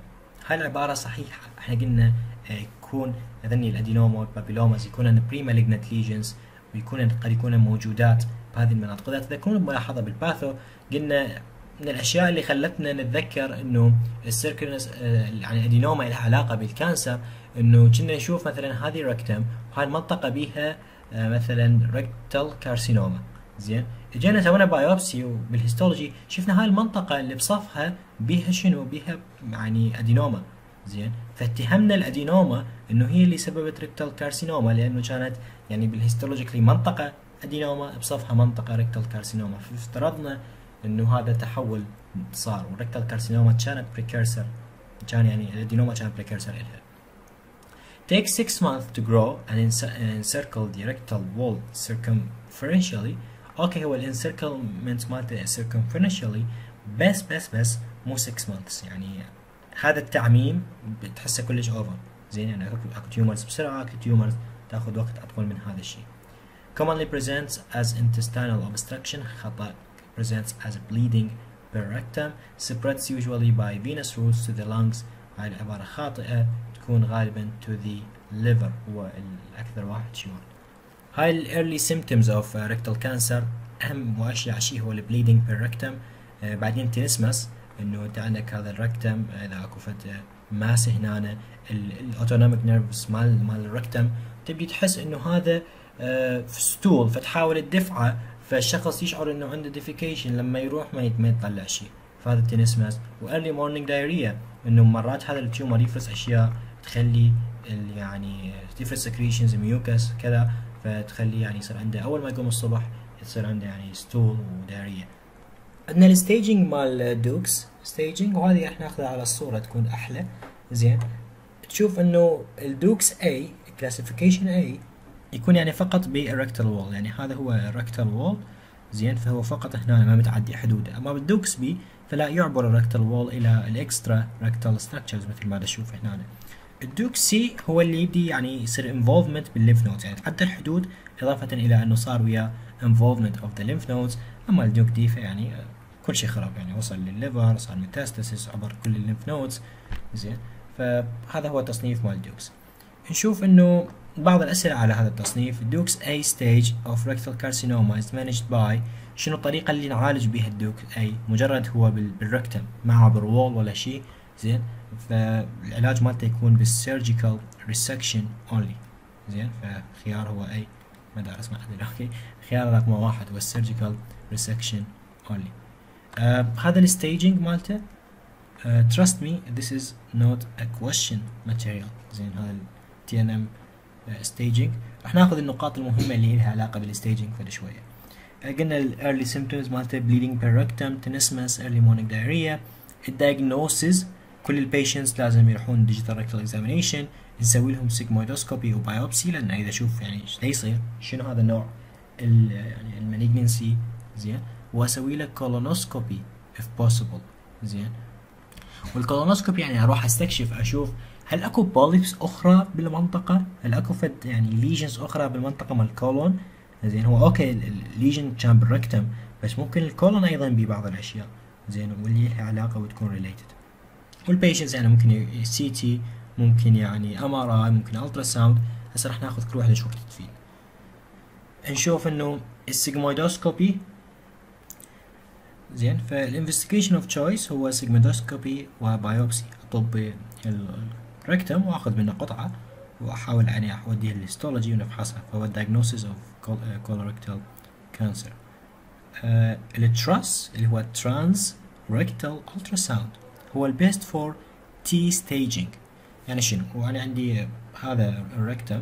هاي العبارة صحيحة. إحنا قلنا uh, يكون هذني ال adenoma وال papillomas يكونن pre-malignant lesions ويكون قد يكون موجودات بهذه المناطق. اذا تذكرون بملاحظة بال patho قلنا من الأشياء اللي خلتنا نتذكر إنه السيركلنس يعني ال adenoma لها علاقة بال cancer إنه كنا نشوف مثلا هذه ال rectum وهاي المنطقة بيها مثلا rectal carcinoma زين؟ اجينا سوينا biopsy وبال histology شفنا هاي المنطقة اللي بصفها بيها شنو؟ بيها يعني adenoma. زين؟ فاتهمنا ال adenoma إنه هي اللي سببت rectal carcinoma لأنه كانت يعني بال histologically منطقة adenoma بصفها منطقة rectal carcinoma فافترضنا إنه هذا تحول صار وال rectal carcinoma كانت precursor كان يعني ال adenoma كان precursor لها Take 6 months to grow and encircle the rectal wall circumferentially. أوكي هو ال encirclement مالته circumferentially. بس بس بس مو 6 months. يعني هذا التعميم بتحسه كلش over زين يعني أكو tumors بسرعة أكو tumors تاخذ وقت أطول من هذا الشيء. Commonly presents as intestinal obstruction خطأ presents as bleeding per rectum spreads usually by venous routes to the lungs هاي العبارة خاطئة تكون غالبا to the liver هو الأكثر واحد شيوعا هاي ال early symptoms of rectal cancer أهم وأشيع شيء هو ال bleeding per rectum آه بعدين tenesmus انه انت عندك هذا ال rectum اذا اكو فد mass هنا ال autonomic nerves مال مال ال rectum تبدي تحس انه هذا آه في stool فتحاول تدفعه فالشخص يشعر إنه عنده defecation لما يروح ما يطلع شيء. فهذا ال tenesmus و early morning diarrhea إنه مرات هذا ال tumor يفرز أشياء تخلي يعني تفرز secretions mucus كذا فتخلي يعني يصير عنده أول ما يقوم الصبح يصير عنده يعني stool و diarrhea عندنا ال staging مال Dukes. staging وهذه إحنا ناخذها على الصورة تكون أحلى. زين. تشوف إنه ال Dukes A classification A يكون يعني فقط بال rectal wall يعني هذا هو ال rectal wall زين فهو فقط هنا ما متعدي حدوده. أما بال Dukes B فلا يعبر ال rectal wall إلى ال extra rectal structures مثل ما نشوف هنا. ال Duke C هو اللي يبدي يعني يصير involvement بال lymph nodes يعني تعدى الحدود إضافة إلى أنه صار ويا involvement of the lymph nodes أما ال Duke D فيعني كل شيء خرب. يعني وصل لل liver صار metastasis عبر كل ال lymph nodes زين فهذا هو تصنيف مال ال Dukes. نشوف إنه بعض الأسئلة على هذا التصنيف. ال Dukes A stage of rectal carcinoma is managed by شنو الطريقة اللي نعالج بها ال Duke A مجرد هو بال rectum ما عبر wall ولا شيء. زين؟ فالعلاج مالته يكون بال surgical resection only زين؟ فخيار هو A. ما دارس ما أدري. أوكي. خيار رقم واحد هو ال surgical resection only هذا ال staging مالته. uh, trust me this is not a question material. زين؟ هذا TN staging. راح ناخذ النقاط المهمة اللي لها علاقة بال staging فد شوية. قلنا ال early symptoms مالته per rectum tenesmus early morning diarrhea ال diagnosis كل ال patients لازم يروحون digital rectal examination نسوي لهم sigmoidoscopy و biopsy لأن إذا أشوف يعني إيش يصير؟ شنو هذا النوع ال يعني ال malignancy زين. وأسوي له colonoscopy if possible. زين. وال colonoscopy يعني أروح أستكشف أشوف هل اكو polyps أخرى بالمنطقة؟ هل اكو فد يعني lesions أخرى بالمنطقة مال ال colon زين هو أوكي ال lesion كان بال rectum بس ممكن ال colon أيضا ببعض الأشياء. زين واللي لها علاقة وتكون related وال patients يعني ممكن CT ممكن يعني MRI ممكن ultrasound هسه راح ناخذ كل واحدة شو تفيد. نشوف إنه ال sigmoidoscopy زين فال investigation of choice هو sigmoidoscopy و biopsy اطب ال rectum وأخذ منه قطعة وأحاول يعني أوديها لل histology ونفحصها فهو diagnosis of colorectal cancer. Uh, ال TRUS اللي هو trans rectal ultrasound هو ال best for T staging. يعني شنو؟ هو أنا عندي هذا ال rectum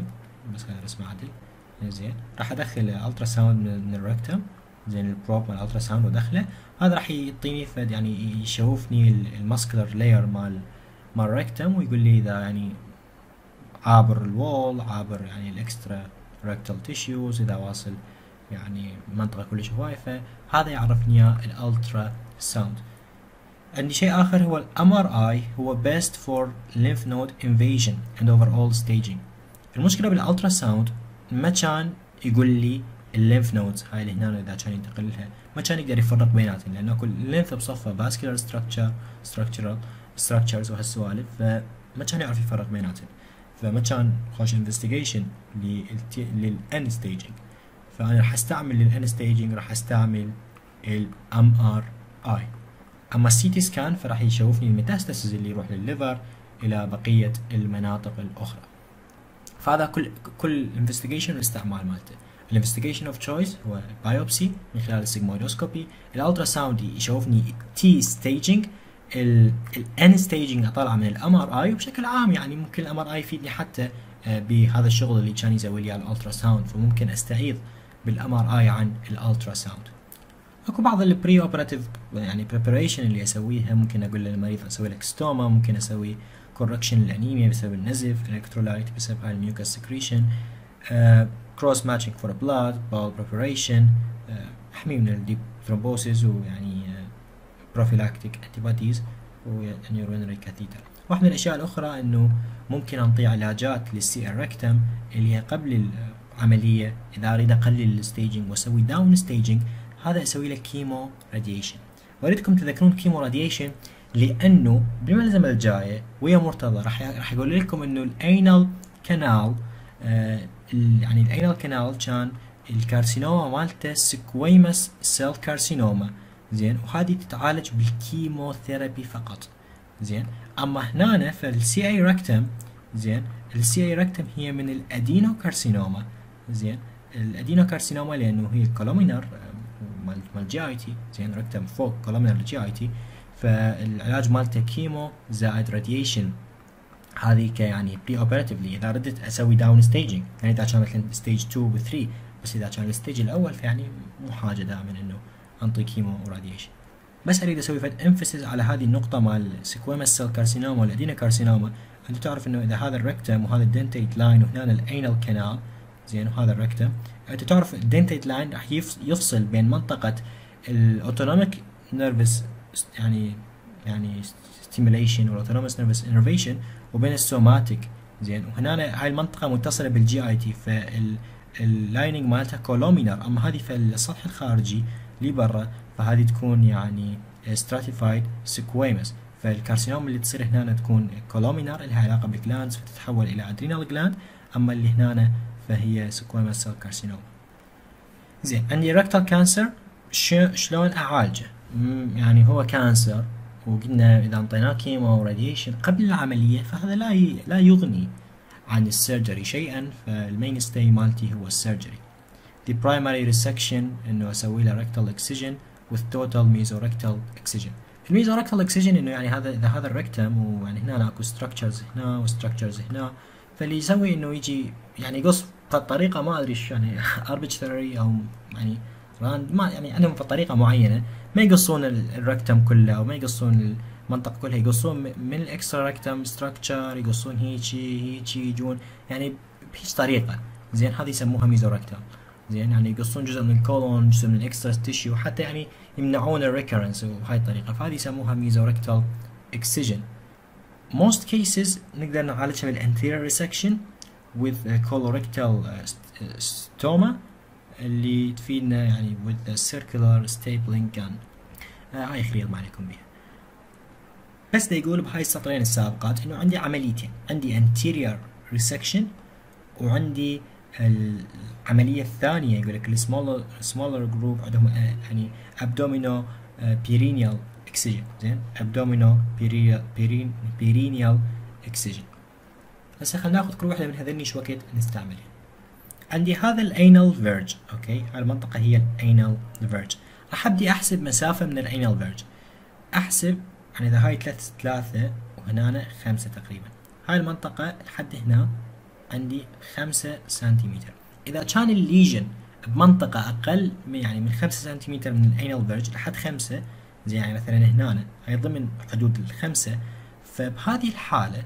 بس هذا اسمه عدل زين. راح أدخل ال ultrasound من ال rectum زين ال probe مال ال ultrasound وأدخله. هذا راح يعطيني فد يعني يشوفني ال muscular layer مال مال ال rectum ويقول لي إذا يعني عابر ال wall عابر يعني ال extra rectal tissues إذا واصل يعني منطقة كلش هواية فهذا يعرفني إياه ال ultrasound. عندي شيء آخر هو ال MRI هو best for lymph node invasion and overall staging. المشكلة بال ultrasound ما كان يقول لي ال lymph nodes هاي اللي هنا إذا كان ينتقل لها ما كان يقدر يفرق بيناتهم لأنه كل ال lymph بصفة vascular structure structural structures وهالسوالف فما كان يعرف يفرق بيناتهم. فما كان خوش investigation لل N staging فانا راح أستعمل لل N staging راح أستعمل ال MRI أما ال CT scan فراح يشوفني ال metastasis اللي يروح للل liver إلى بقية المناطق الأخرى. فهذا كل كل investigation والاستعمال مالته. ال investigation of choice هو biopsy من خلال ال sigmoidoscopy ال ultrasound يشوفني T staging ال N staging اطلع من ال MRI وبشكل عام يعني ممكن ال MRI يفيدني حتى آه، بهذا الشغل اللي كان يسوي لي ال ultrasound فممكن أستعيض بال MRI عن ال ultrasound أكو بعض ال preoperative يعني preparation اللي أسويها ممكن أقول للمريض أسوي لك stoma ممكن أسوي correction ال anemia بسبب النزف electrolyte بسبب هاي ال mucus secretion cross matching for blood bowel preparation احمي من ال deep thrombosis ويعني prophylactic antibiotics و urinary catheter واحدة من الأشياء الأخرى إنه ممكن انطي علاجات لل CA rectum اللي هي قبل العملية إذا أريد أقلل ال staging وأسوي down staging هذا أسوي له chemoradiation وأريدكم تذكرون chemoradiation لأنه بالملزمه الجاية ويا مرتضى راح راح يقول لكم إنه ال anal canal آه يعني ال anal canal كان ال carcinoma مالته squamous cell carcinoma زين؟ وهذه تتعالج بال chemotherapy فقط. زين؟ أما هنا فال CA rectum زين؟ ال CA rectum هي من ال adenocarcinoma زين؟ ال adenocarcinoma لأنه هي columnar مال GIT زين؟ rectum فوق columnar GIT فالعلاج مالته chemo زائد radiation هذه يعني preoperatively إذا ردت أسوي down staging يعني إذا كان مثلا stage 2 و 3 بس إذا كان ال stage الأول فيعني مو حاجة دائما إنه انطي chemo و radiation بس أريد أسوي فد emphasis على هذه النقطة مال squamous cell carcinoma وال adenocarcinoma أنت تعرف إنه إذا هذا ال rectum وهذا ال dentate line وهنا ال anal canal زين وهذا ال rectum أنت تعرف ال dentate line راح يفصل بين منطقة ال autonomic nerves يعني يعني stimulation وال autonomous nerves innervation وبين ال somatic. زين وهنا هاي المنطقة متصلة بال GIT فال lining مالتها columnar أما هذه في السطح الخارجي اللي برا فهذه تكون يعني stratified squamous فال carcinoma اللي تصير هنا تكون columnar لها علاقة بال glands فتتحول إلى adrenal gland أما اللي هنا فهي squamous cell carcinoma زين عندي rectal cancer شلون أعالجه؟ يعني هو cancer وقلنا إذا أنطيناه chemo و radiation قبل العملية فهذا لا لا يغني عن ال surgery شيئا. فال mainstay مالتي هو ال surgery the primary resection انه أسوي له rectal excision with total mesorectal excision. ال mesorectal excision إنه يعني هذا إذا هذا ال rectum ويعني هنا اكو structures هنا و structures هنا فاللي يسوي إنه يجي يعني يقص بطريقه ما أدري إيش يعني arbitrary أو يعني random ما يعني عندهم طريقة معينة. ما يقصون ال rectum كله أو ما يقصون المنطقة كلها يقصون من ال extra rectum structure يقصون هيجي هيجي يجون يعني بهيج طريقة. زين هذه يسموها mesorectum زين يعني يقصون جزء من ال colon جزء من ال extra tissue حتى يعني يمنعون ال recurrence وهاي الطريقة. فهذه يسموها mesorectal excision most cases نقدر نعالجها بال anterior resection with colorectal stoma اللي تفيدنا يعني with the circular stapling gun. آه هاي خليط ما عليكم بيها. بس يقول بهاي السطرين السابقات إنه عندي عمليتين. عندي anterior resection وعندي العملية الثانية يقول لك ال smaller smaller group عندهم يعني abdominoperineal excision زين؟ abdomino perin perineal excision هسه خلينا ناخذ كل واحدة من هذين إيش وقت نستعملها. عندي هذا ال anal verge okay؟ هاي المنطقة هي ال anal verge راح أبدي أحسب مسافة من ال anal verge أحسب يعني إذا هاي ثلاثة ثلاثة وهنا خمسة تقريبا. هاي المنطقة لحد هنا عندي خمسة سنتيمتر. إذا كان ال lesion بمنطقة أقل من يعني من خمسة سنتيمتر من ال anal verge لحد خمسة زي يعني مثلا هنا هاي ضمن حدود الخمسة فبهذه الحالة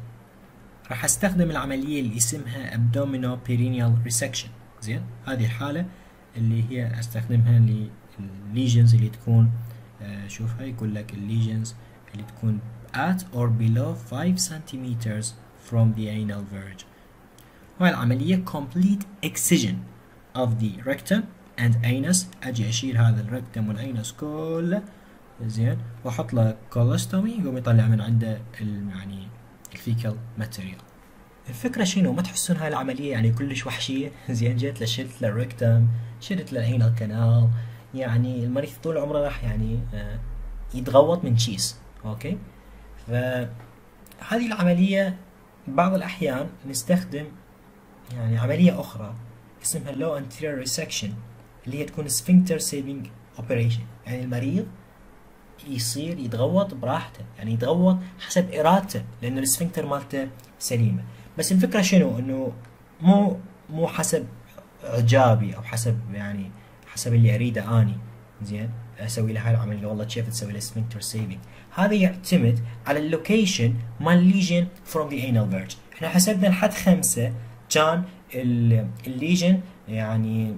راح أستخدم العملية اللي اسمها abdominal perineal resection. زين هذه الحالة اللي هي أستخدمها للل lesions اللي تكون آه شوفها يقول لك ال lesions اللي تكون at or below 5 centimeters from the anal verge. وهي العملية complete excision of the rectum and anus. أجي أشيل هذا ال rectum وال anus كله زين. وأحط له colostomy يقوم يطلع من عنده يعني ال fecal material الفكرة شنو؟ ما تحسون هاي العملية يعني كلش وحشية؟ زين جيت له شلت شلت له ال anal canal يعني المريض طول عمره راح يعني آه يتغوط من تشيز أوكي؟ فهذه العملية بعض الأحيان نستخدم يعني عملية أخرى اسمها low anterior resection اللي هي تكون sphincter saving operation. يعني المريض يصير يتغوط براحته يعني يتغوط حسب إرادته لأنه ال sphincter مالته سليمة. بس الفكرة شنو؟ إنه مو مو حسب إعجابي أو حسب يعني حسب اللي أريده أني. زين؟ أسوي له هاي العملية. والله كيف تسوي له sphincter saving هذا يعتمد على ال location مال lesion from the anal verge إحنا حسبنا لحد خمسة كان ال lesion يعني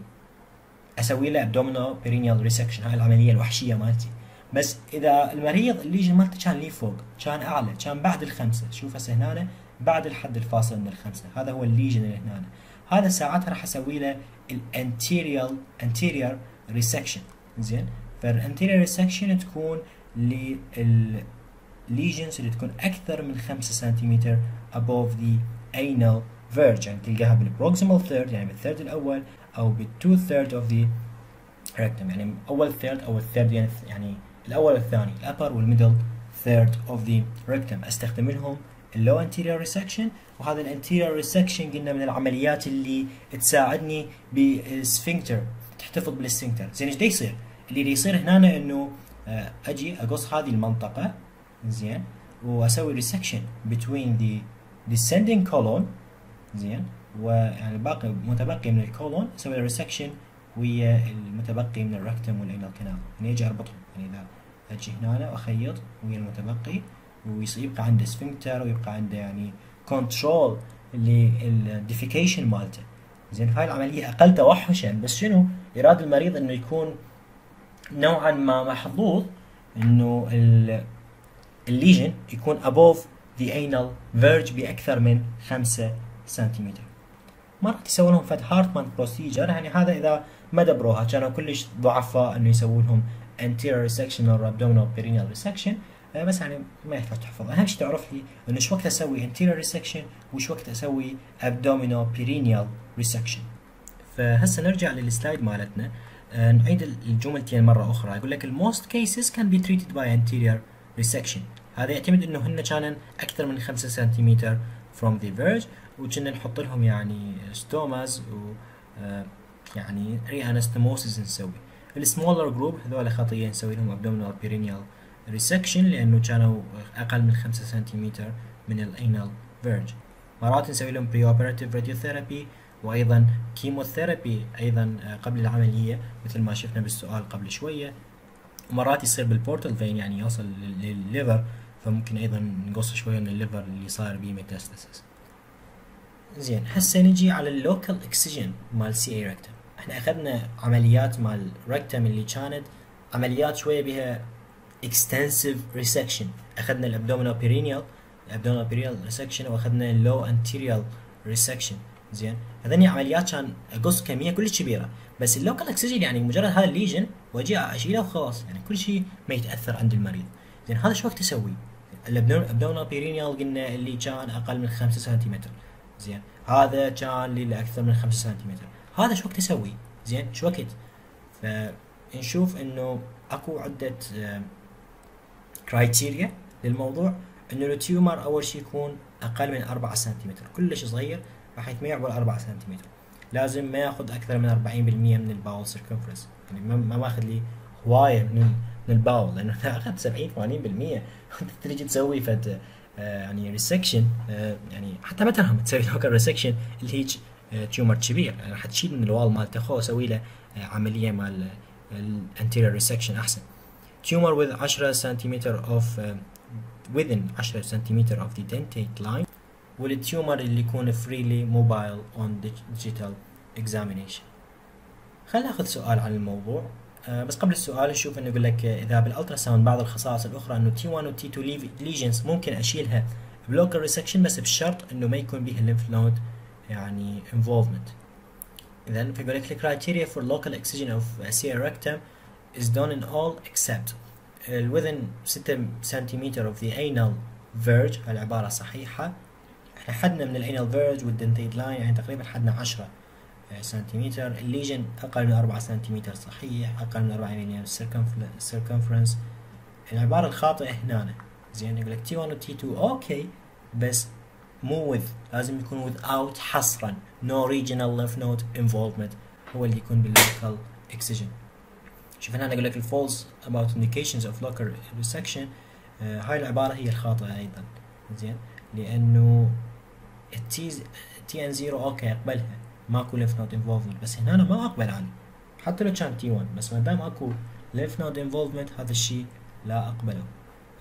أسوي له abdominal perineal resection هاي العملية الوحشية مالتي. بس إذا المريض ال lesion مالته كان لي فوق كان أعلى كان بعد الخمسة. شوف هسه هنا بعد الحد الفاصل من الخمسة. هذا هو ال lesion اللي هنا. هذا ساعتها راح أسوي له ال anterior anterior resection زين؟ فال anterior resection تكون للل lesions اللي تكون أكثر من 5 سنتيمتر above the anal يعني تلقاها بال proximal third يعني بال third الأول أو بال two third of the rectum. يعني أول third أو ال third يعني يعني الأول والثاني ال upper وال middle third of the rectum. استخدم لهم ال low anterior resection وهذا ال anterior resection قلنا من العمليات اللي تساعدني بال sphincter تحتفظ بال sphincter. زين إيش يصير؟ اللي يصير هنا إنه أجي أقص هذه المنطقة زين وأسوي resection between the descending colon زين. ويعني باقي متبقي من ال colon أسوي resection ويا المتبقي من ال rectum وال anal canal يعني أجي أربطهم. يعني إذا أجي هنا وأخيط ويا المتبقي ويبقى عنده sphincter ويبقى عنده يعني control لل defecation مالته. زين فهاي العملية أقل توحشا. بس شنو؟ يراد المريض إنه يكون نوعا ما محظوظ إنه ال lesion يكون above the anal verge بأكثر من 5 سنتيمتر. مرات يسوون لهم فد هارتمان procedure يعني هذا إذا ما دبروها. كانوا كلش ضعفاء إنه يسوون لهم anterior resection or abdominal perineal resection. بس يعني ما يحتاج تحفظ. أهم شيء تعرف لي إنه شو وقت أسوي anterior resection وش وقت أسوي abdominal perineal resection. فهسه نرجع للسلايد مالتنا. آه نعيد الجملتين مرة أخرى. يقول لك most cases can be treated by anterior resection. هذا يعتمد إنه هن كانوا أكثر من 5 سنتيمتر from the verge وكنا نحط لهم يعني stomas و آه يعني re-anastomosis نسوي. ال smaller group هذول خطيه نسوي لهم abdominal perineal resection لأنه كانوا أقل من 5 سنتيمتر من ال anal verge مرات نسوي لهم preoperative radiotherapy وأيضا chemotherapy أيضا قبل العملية مثل ما شفنا بالسؤال قبل شوية. ومرات يصير بال portal vein يعني يوصل للل liver فممكن أيضا نقص شوية من ال liver اللي صار بيه metastasis. زين هسه نجي على ال local excision مال CA rectum. إحنا أخذنا عمليات مال rectum اللي كانت عمليات شوية بها extensive resection أخذنا ال abdominal perineal ال abdominal perineal resection وأخذنا ال low anterior resection زين هذني عمليات كان أقص كمية كلش كبيرة. بس ال local excision يعني مجرد هذا ال lesion وأجي أشيله وخلاص. يعني كل شيء ما يتأثر عند المريض. زين هذا شو وقت أسوي؟ ال abdominal perineal قلنا اللي كان أقل من 5 سنتيمتر. زين. هذا كان اللي أكثر من 5 سنتيمتر. هذا شو وقت أسوي؟ زين. شو وقت؟ فنشوف إنه أكو عدة criteria للموضوع إنه ال tumor أول شيء يكون أقل من 4 سنتيمتر. كلش صغير راح يتميع بال 4 سنتيمتر. لازم ما ياخذ أكثر من 40% من ال bowel circumference يعني ما ماخذ لي هواية من ال bowel لأنه اخذ 70 80% انت تيجي تسوي فد آه يعني resection آه يعني حتى ما ترهم تسوي local resection اللي آه tumor كبير. يعني راح تشيل من ال wall مالته خو أسوي له عملية مال ال anterior resection أحسن. tumor with 10 سنتيمتر uh, within 10 سنتيمتر of the dentate line وال tumor اللي يكون freely mobile on digital examination خلينا ناخذ سؤال عن الموضوع. آه بس قبل السؤال نشوف إنه يقول لك إذا بال ultrasound بعض الخصائص الأخرى إنه T 1 و T 2 lesions ممكن أشيلها ب local resection بس بشرط إنه ما يكون بيها ال lymph node يعني involvement إذا فيقول لك the criteria for local excision of CA rectum is done in all except within 6 سنتيمتر of the anal verge. العبارة صحيحة. إحنا حدنا من ال anal verge وال dentate line يعني تقريبا حدنا 10 سنتيمتر. ال lesion أقل من 4 سنتيمتر صحيح. أقل من 4 يعني circumference. العبارة الخاطئة هنا. زين يقول لك T 1 و T 2 أوكي بس مو with. لازم يكون without حصرا. No regional lymph node involvement. هو اللي يكون بال local excision. شوف هنا يقول لك ال false about indications of local resection. آه هاي العبارة هي الخاطئة أيضا. زين لأنه ال T T N 0 أوكي أقبلها. ماكو lymph node involvement بس هنا أنا ما أقبل عنه حتى لو كان T 1 بس ما دام أكو lymph node involvement هذا الشيء لا أقبله.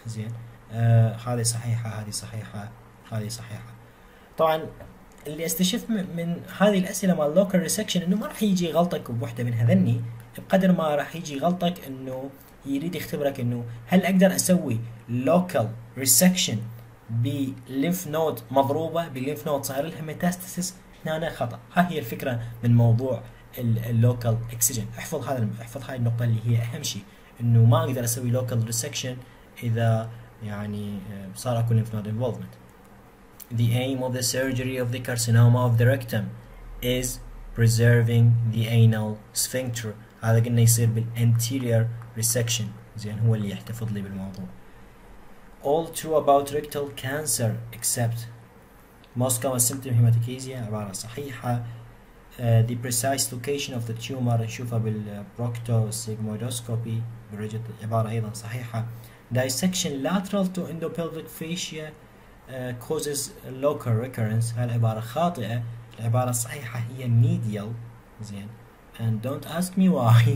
زين؟ آه هذه صحيحة هذه صحيحة هذه صحيحة. طبعا اللي أستشف من هذه الأسئلة مال local resection إنه ما راح يجي غلطك بوحدة من هذني. بقدر ما راح يجي غلطك إنه يريد يختبرك إنه هل أقدر أسوي local resection ب lymph node مضروبة بال lymph node صاير لها metastasis؟ هنا خطأ ها هي الفكرة من موضوع ال local excision احفظ هذا احفظ هاي النقطة اللي هي أهم شيء إنه ما أقدر أسوي local resection إذا يعني صار اكو lymph node involvement. The aim of the surgery of the carcinoma of the rectum is preserving the anal sphincter. هذا قلنا يصير بالانتيريور resection زين هو اللي يحتفظ لي بالموضوع. All true about rectal cancer except most common symptom hematochezia عبارة صحيحة. Uh, the precise location of the tumor نشوفها بالبروكتوسيجمويدوسكوبي عبارة أيضا صحيحة. dissection lateral to endopelvic fascia uh, causes local recurrence هالعبارة خاطئة العبارة الصحيحة هي medial زين and don't ask me why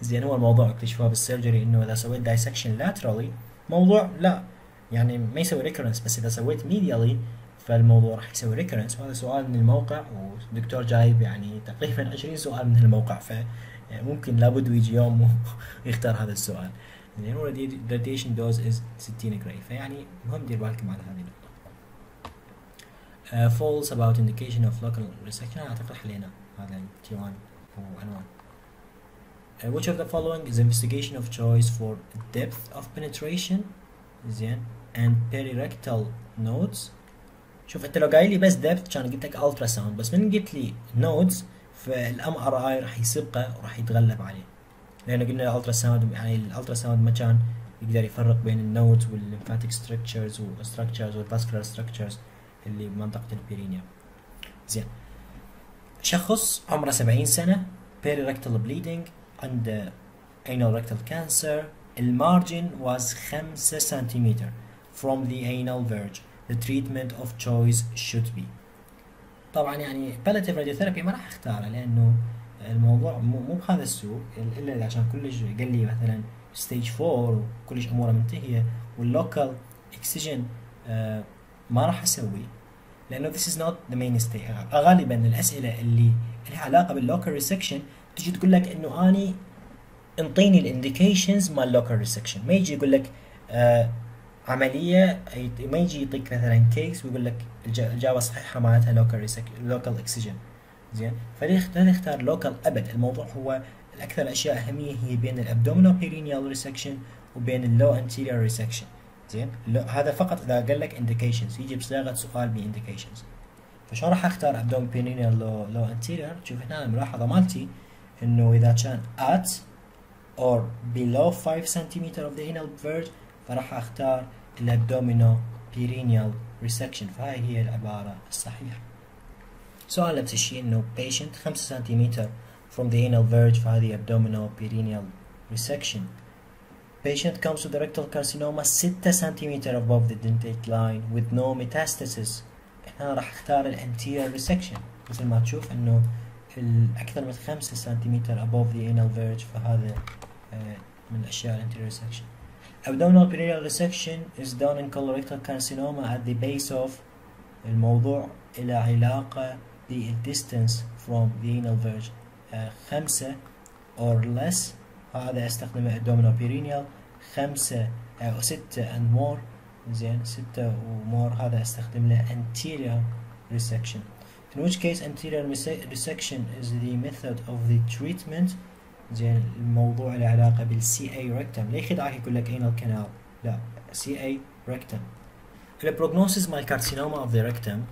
زين هو الموضوع اكتشفوه بال surgery انه اذا سويت dissection laterally موضوع لا يعني ما يسوي recurrence بس اذا سويت medially فالموضوع راح يسوي recurrence. وهذا سؤال من الموقع والدكتور جايب يعني تقريبا 20 سؤال من الموقع ف ممكن لابد ويجي يوم ويختار هذا السؤال. يعني هو radiation dose is 60 Gray فيعني مهم دير بالكم على هذه النقطة. Uh, false about indication of local resection. أعتقد حلينا هذا T1 و N1. Uh, which of the following is investigation of choice for depth of penetration? زين. And perirectal nodes. شوف انت لو قايل لي بس depth كان قلت لك ultrasound بس من قلت لي nodes فال MRI راح يسبقه وراح يتغلب عليه. لأن قلنا ال ultrasound يعني ال ultrasound مكان يقدر يفرق بين النودز والليمفاتيك ستراكشرز والستراكشرز والفاسكولار ستراكشرز اللي بمنطقه ال perineal زين. شخص عمره 70 سنة per rectal bleeding عنده anal rectal cancer. ال margin was 5 سنتيمتر from the anal verge. The treatment of choice should be. طبعا يعني palliative radiotherapy ما راح أختاره لأنه الموضوع مو بهذا السياق إلا إذا عشان كلش قال لي مثلا stage 4 وكلش أموره منتهية وال local excision آه ما راح أسوي. لأنه this is not the mainstay غالبا الأسئلة اللي لها علاقة بال local resection تجي تقول لك إنه أني انطيني ال indications مال local resection ما يجي يقول لك آه عملية ما يجي يعطيك مثلا case ويقول لك الاجابه الصحيحه معناتها local local excision زين؟ فليش لا نختار local أبد؟ الموضوع هو الأكثر أشياء أهمية هي بين ال abdominal perineal resection وبين ال low anterior resection زين؟ هذا فقط إذا قال لك indications يجي بصيغه سؤال ب indications فشلون راح أختار abdominal perineal لو low anterior شوف هنا الملاحظه مالتي إنه إذا كان at or below 5 cm of the anal verge فراح أختار ال abdominal perineal resection فهاي هي العباره الصحيحه سؤال نفس الشيء انه patient 5 سنتيمتر from the anal verge فهذه abdominal perineal resection patient comes with rectal carcinoma 6 سنتيمتر above the dentate line with no metastasis هنا راح اختار ال anterior resection مثل ما تشوف انه أكثر من 5 سنتيمتر above the anal verge فهذا من الاشياء ال anterior resection abdominal perineal resection is done in colorectal carcinoma at the base of الموضوع إلى علاقة بال distance from the anal verge uh, خمسة or less هذا استخدم abdominal perineal خمسة أو ستة and more زين ستة و more هذا استخدم له anterior resection in which case anterior resection is the method of the treatment زين الموضوع له علاقة بال CA rectum لا يخدعك يقول لك anal canal لا CA rectum ال prognosis مال carcinoma of the rectum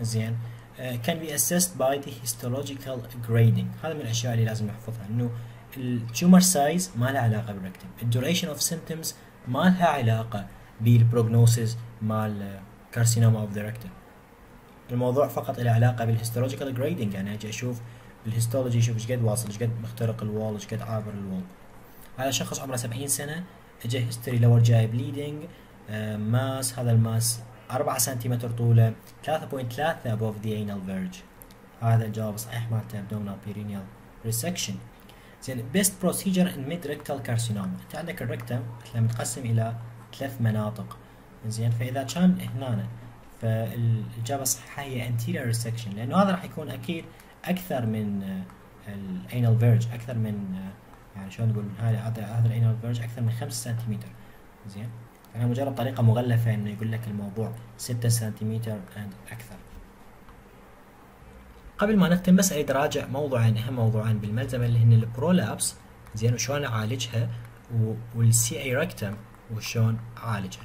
زين can be assessed by the histological grading هذا من الأشياء اللي لازم نحفظها إنه ال tumor size ما له علاقة بال rectum ال duration of symptoms ما لها علاقة بال prognosis مال carcinoma of the rectum الموضوع فقط له علاقة بال histological grading يعني أجي أشوف بال histology أشوف إيش قد واصل إيش قد مخترق ال wall إيش قد عابر ال wall. هذا شخص عمره 70 سنة اجى history lower GI bleeding آه mass هذا ال mass 4 سنتيمتر طوله 3.3 above the anal verge. هذا الجواب الصحيح مالته abdominal perineal resection. زين best procedure in mid rectal carcinoma. أنت عندك ال rectum مثلا متقسم إلى ثلاث مناطق. زين فإذا كان هنا فالإجابة الصحيحة هي anterior resection لأنه هذا راح يكون أكيد أكثر من ال anal verge أكثر من يعني شلون نقول هذا هذا ال anal verge أكثر من 5 سنتيمتر. زين؟ فهي مجرد طريقة مغلفة إنه يقول لك الموضوع 6 سنتيمتر and أكثر. قبل ما نختم بس أريد أراجع موضوعين أهم موضوعين بالملزمة اللي هن ال prolapse. زين؟ وشلون أعالجها وال CA rectum وشلون أعالجها.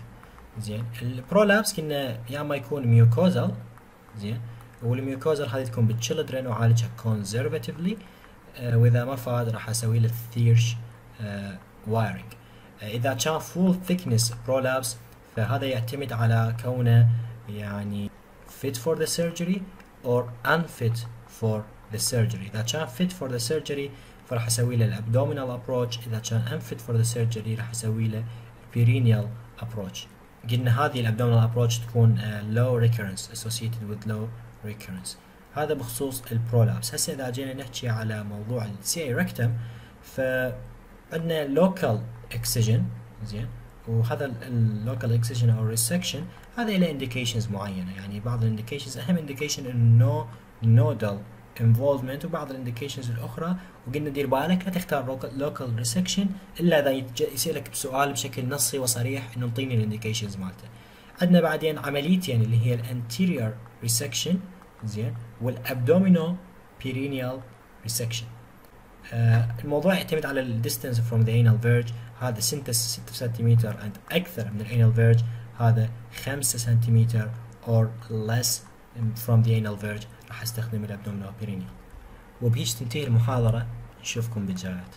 زين؟ ال prolapse قلنا يا اما يكون mucosal زين؟ وال mucosal هذه تكون بال children وعالجها آه وإذا ما فاد راح أسوي له Thiersch آه wiring آه إذا كان full thickness prolapse فهذا يعتمد على كونه يعني fit for the surgery or unfit for the surgery. إذا كان fit for the surgery فراح أسوي له ال abdominal approach إذا كان unfit for the surgery راح أسوي له perineal approach. قلنا هذه ال abdominal approach تكون low recurrence associated with low recurrence. هذا بخصوص ال prolapse. هسه إذا جينا نحكي على موضوع ال CA rectum فعندنا local excision زين؟ وهذا ال local excision أو resection هذا له indications معينة. يعني بعض ال indications أهم indication إنه no nodal involvement وبعض ال indications الأخرى. وقلنا دير بالك لا تختار local resection إلا إذا يسألك بسؤال بشكل نصي وصريح إنه انطيني ال indications مالته. عندنا بعدين عمليتين اللي هي ال anterior resection زين وال abdominoperineal resection الموضوع يعتمد على ال distance from the anal verge هذا 6 6 سنتيمتر and أكثر من ال anal verge هذا 5 سنتيمتر or less from the anal verge. راح أستخدم ال abdominal perineal وبهيج تنتهي المحاضرة. نشوفكم بالجايات